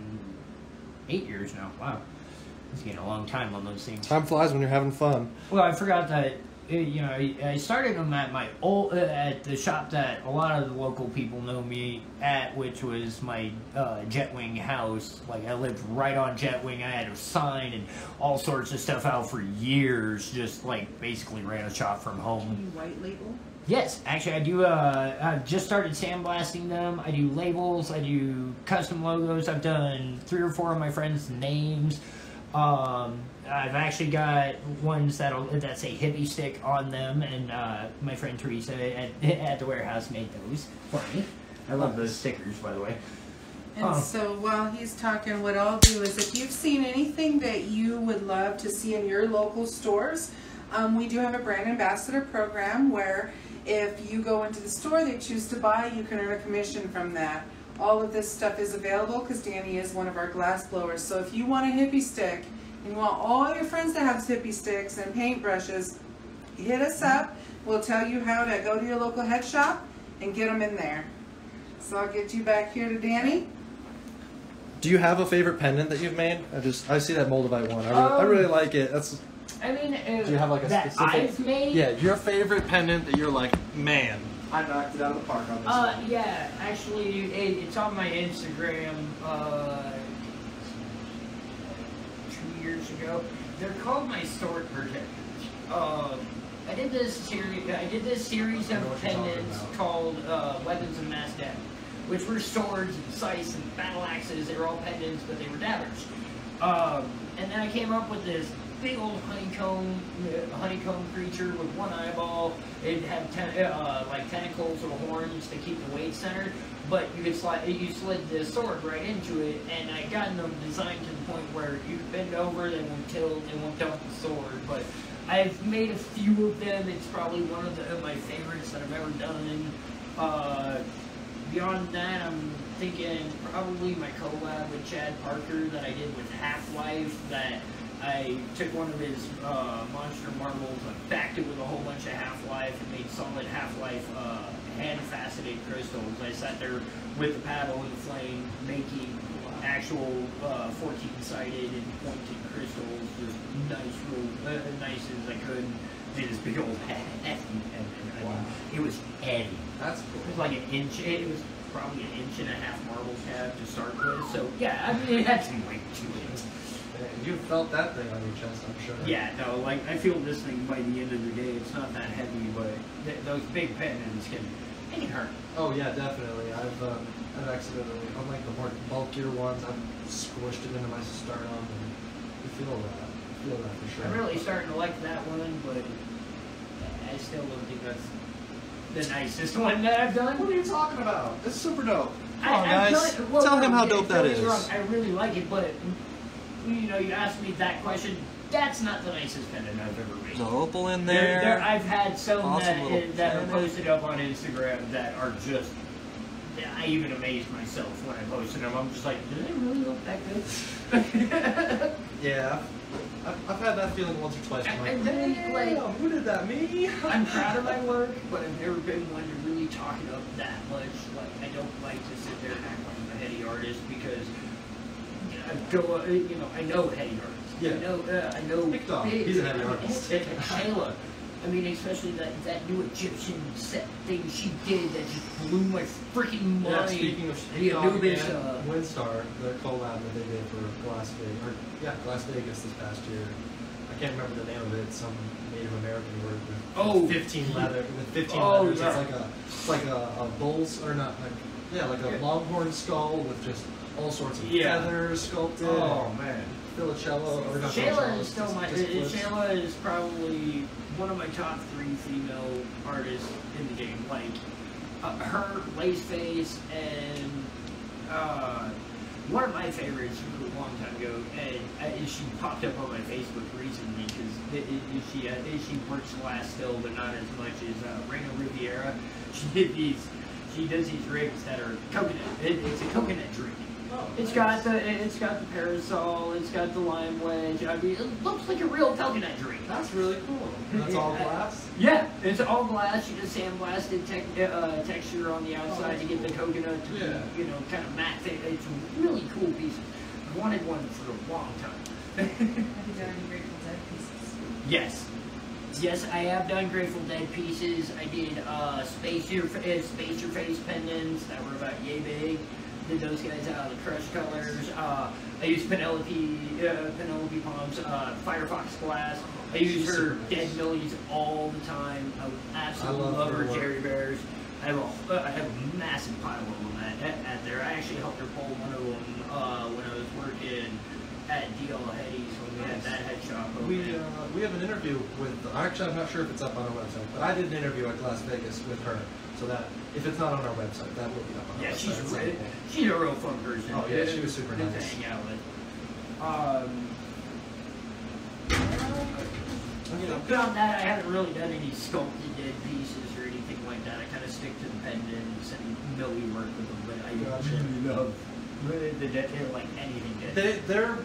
eight years now. Wow, it's getting a long time on those things. Time flies when you're having fun. Well, I forgot that you know I I started them at my old uh, at the shop that a lot of the local people know me at, which was my uh, Jetwing house. Like I lived right on Jetwing. I had a sign and all sorts of stuff out for years. Just like basically ran a shop from home. You white label? Yes, actually, I do. Uh, I've just started sandblasting them. I do labels. I do custom logos. I've done three or four of my friends' names. Um, I've actually got ones that'll that say hippie stick on them, and uh, my friend Teresa at, at the warehouse made those for me. I love those stickers, by the way. And Oh. so while he's talking, what I'll do is if you've seen anything that you would love to see in your local stores, um, we do have a brand ambassador program where if you go into the store, they choose to buy, you can earn a commission from that. All of this stuff is available because Danny is one of our glass blowers. So if you want a hippie stick you want all your friends to have hippie sticks and paintbrushes, hit us up. We'll tell you how to go to your local head shop and get them in there. So I'll get you back here to Danny. Do you have a favorite pendant that you've made? I just I see that Moldavite one. I really, I Um, really like it. That's I mean, uh, Do you have, like, a that specific- I've made? yeah. Your favorite pendant that you're like, man, I knocked it out of the park on this Uh, one. yeah, actually, it, it's on my Instagram. Uh, two years ago, they're called my sword protectors. Um, I did this series. I did this series of what you're talking pendants called uh, Weapons of Mass Death, which were swords and scythes and battle axes. They were all pendants, but they were daggers. Um, and then I came up with this big old honeycomb, uh, honeycomb creature with one eyeball. It had ten, uh, like tentacles or horns to keep the weight centered. But you could slide, you slid the sword right into it, and I gotten them designed to the point where you bend over, they won't tilt, they won't dump the sword. But I've made a few of them. It's probably one of, the, my favorites that I've ever done. Uh, beyond that, I'm thinking probably my collab with Chad Parker that I did with Half Life. That I took one of his uh, monster marbles, I backed it with a whole bunch of Half Life, and made solid Half Life uh, hand faceted crystals. I sat there with the paddle and the flame, making actual uh, 14 sided and pointed crystals, just nice, real uh, nice as I could. Made this big old head, and, and, and, I it was heavy. That's cool. It was like an inch. It was probably an inch and a half marble tab to start with. So yeah, I mean it had some weight to it. And you felt that thing on your chest, I'm sure. Yeah, no, like I feel this thing by the end of the day, it's not that heavy, but th- those big pendants can they can hurt. Oh yeah, definitely. I've um, I've accidentally, unlike the more bulkier ones, I've squished it into my sternum, and you feel that. You feel that for sure. I'm really starting to like that one, but I still don't think that's the nicest one that I've done. What are you talking about? It's super dope. Come I, on, I've guys. done- well, Tell him how dope don't that get me is. wrong, I really like it, but you know, you asked me that question. That's not the nicest pendant I've ever made. There's an opal in There, there. there, I've had some Awesome that, little that are posted up on Instagram that are just. I even amazed myself when I posted them. I'm just like, do they really look that good? yeah. I've, I've had that feeling once or twice. I'm And like, then, like- who did that? Me? I'm proud of my work, but I've never been one to really talk it up that much. Like, I don't like to sit there and act like I'm a heady artist because you know, I go, uh, you know, I know heady artists. Yeah. I know, uh, I know. Big Dog, he's a heady I mean, artist. and- and Shayla. I mean, especially that, that new Egyptian set thing she did that just blew my freaking mind. Yeah, speaking of the Dog Anubis, and uh, Windstar, the collab that they did for Las Vegas, or yeah, Las Vegas this past year. I can't remember the name of it. Some Native American word with Oh. 15 leather with 15 Oh, letters. yeah. It's like a it's like a, a bull's or not like yeah, like a Yeah. longhorn skull with just all sorts of Yeah. feathers sculpted. Oh man. Philicello or not Shayla is still my. just flips. Shayla is probably one of my top three female artists in the game. Like uh, her lace face and uh, one of my favorites from a long time ago, and uh, she popped up on my Facebook recently because she uh, she works glass still, but not as much as uh, Reina Riviera. She did these. She does these rigs that are coconut. It, it's a coconut drink. Oh, It's nice. got the it's got the parasol, it's got the lime wedge. I mean, it looks like a real coconut drink. That's really cool. And that's all glass. Yeah, it's all glass. You just sandblasted tec- uh, texture on the outside to get the coconut to Yeah. be, you know, kind of matte. It- It's a really cool piece. I wanted one for a long time. Have you done any Grateful Dead pieces? yes. Yes, I have done Grateful Dead pieces. I did uh, Space Your uh, Space Your Face pendants that were about yay big. Did those guys out of the Crush colors. Uh, I used Penelope uh, Penelope Palms uh, Firefox glass. I use She's her nice. Dead Millies all the time. I absolutely I love love, her her. Jerry Bears. I have a uh, I have a massive pile of them at, at, at there. I actually helped her pull one of them uh, when I was working at DL Heddy's when we had that head shop. We uh, we have an interview with. Actually, I'm not sure if it's up on our website, but I did an interview at Las Vegas with her. So that if it's not on our website, that will be up on our Yeah, website. she's at some re- point. she's a real fun person. Oh, yeah, she was super nice. hang out with. Um, you know, beyond that, I haven't really done any sculpted dead pieces or anything like that. I kind of stick to the pendants and Millie work with them, but I Gotcha. really love really the dead, like anything dead. They, they're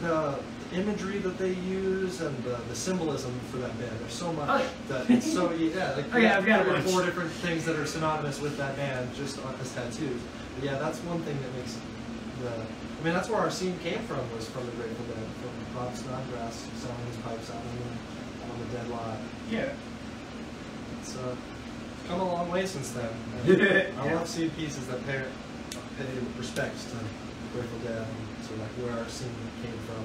the imagery that they use and the, the symbolism for that band. There's so much Oh, yeah. that it's so yeah. Like Oh, yeah, I've got a three bunch. four different things that are synonymous with that band just on, as tattoos. But yeah, that's one thing that makes the. I mean, that's where our scene came from was from the Grateful Dead, from Bob Snodgrass selling his pipes out on the, on the dead lot. yeah. It's uh, come a long way since then. Yeah. I love seeing pieces that pay, pay respect to Grateful Dead and to like where our scene came from.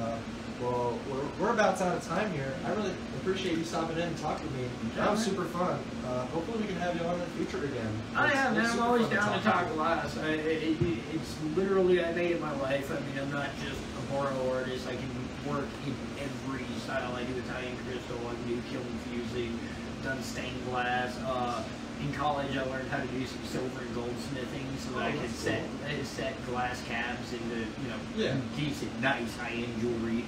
Uh, well, we're, we're about out of time here. I really appreciate you stopping in and talking with me. That was super fun. Uh, hopefully we can have you on in the future again. I It's- am, man. I'm always down to talk glass. I, it, it, it's literally I made it my life. I mean, I'm not just a boro artist. I can work in every style. I do Italian crystal. I do kiln fusing. Done stained glass. Uh, in college, I learned how to do some silver and goldsmithing so that Oh, I could set uh, set glass caps into you know Yeah. decent, nice high-end jewelry.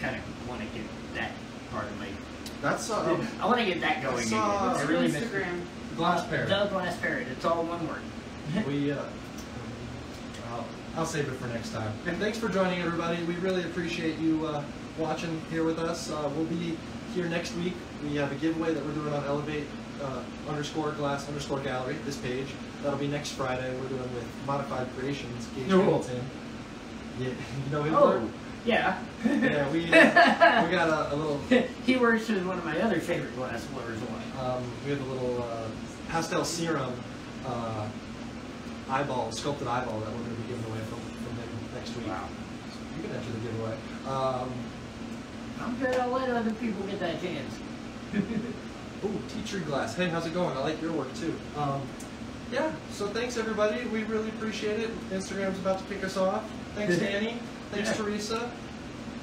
Kind of want to get that part of my. That's uh, I want to get that going. I again. I really your miss it. Instagram? glass parrot. The glass parrot. It's all one word. we uh, I'll, I'll save it for next time. And thanks for joining, everybody. We really appreciate you uh, watching here with us. Uh, we'll be here next week. We have a giveaway that we're doing on Elev8 uh, underscore Glass underscore Gallery. This page that'll be next Friday. We're doing with Modified Creations. Gage Cool. Hamilton. Yeah, you know him. Oh, yeah. Yeah, we uh, we got a, a little. he works with one of my other favorite glass blowers one. Um, we have a little uh, pastel serum uh, eyeball, sculpted eyeball that we're going to be giving away from, from him next week. Wow. So you can enter the giveaway. Um, I'm good. I'll let other people get that chance. ooh, tea tree glass. Hey, how's it going? I like your work too. Um, yeah, so thanks everybody. We really appreciate it. Instagram's about to pick us off. Thanks, Danny. Thanks, Yeah. Teresa.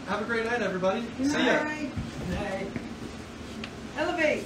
Have a great night, everybody. Good See ya. night. Elev8.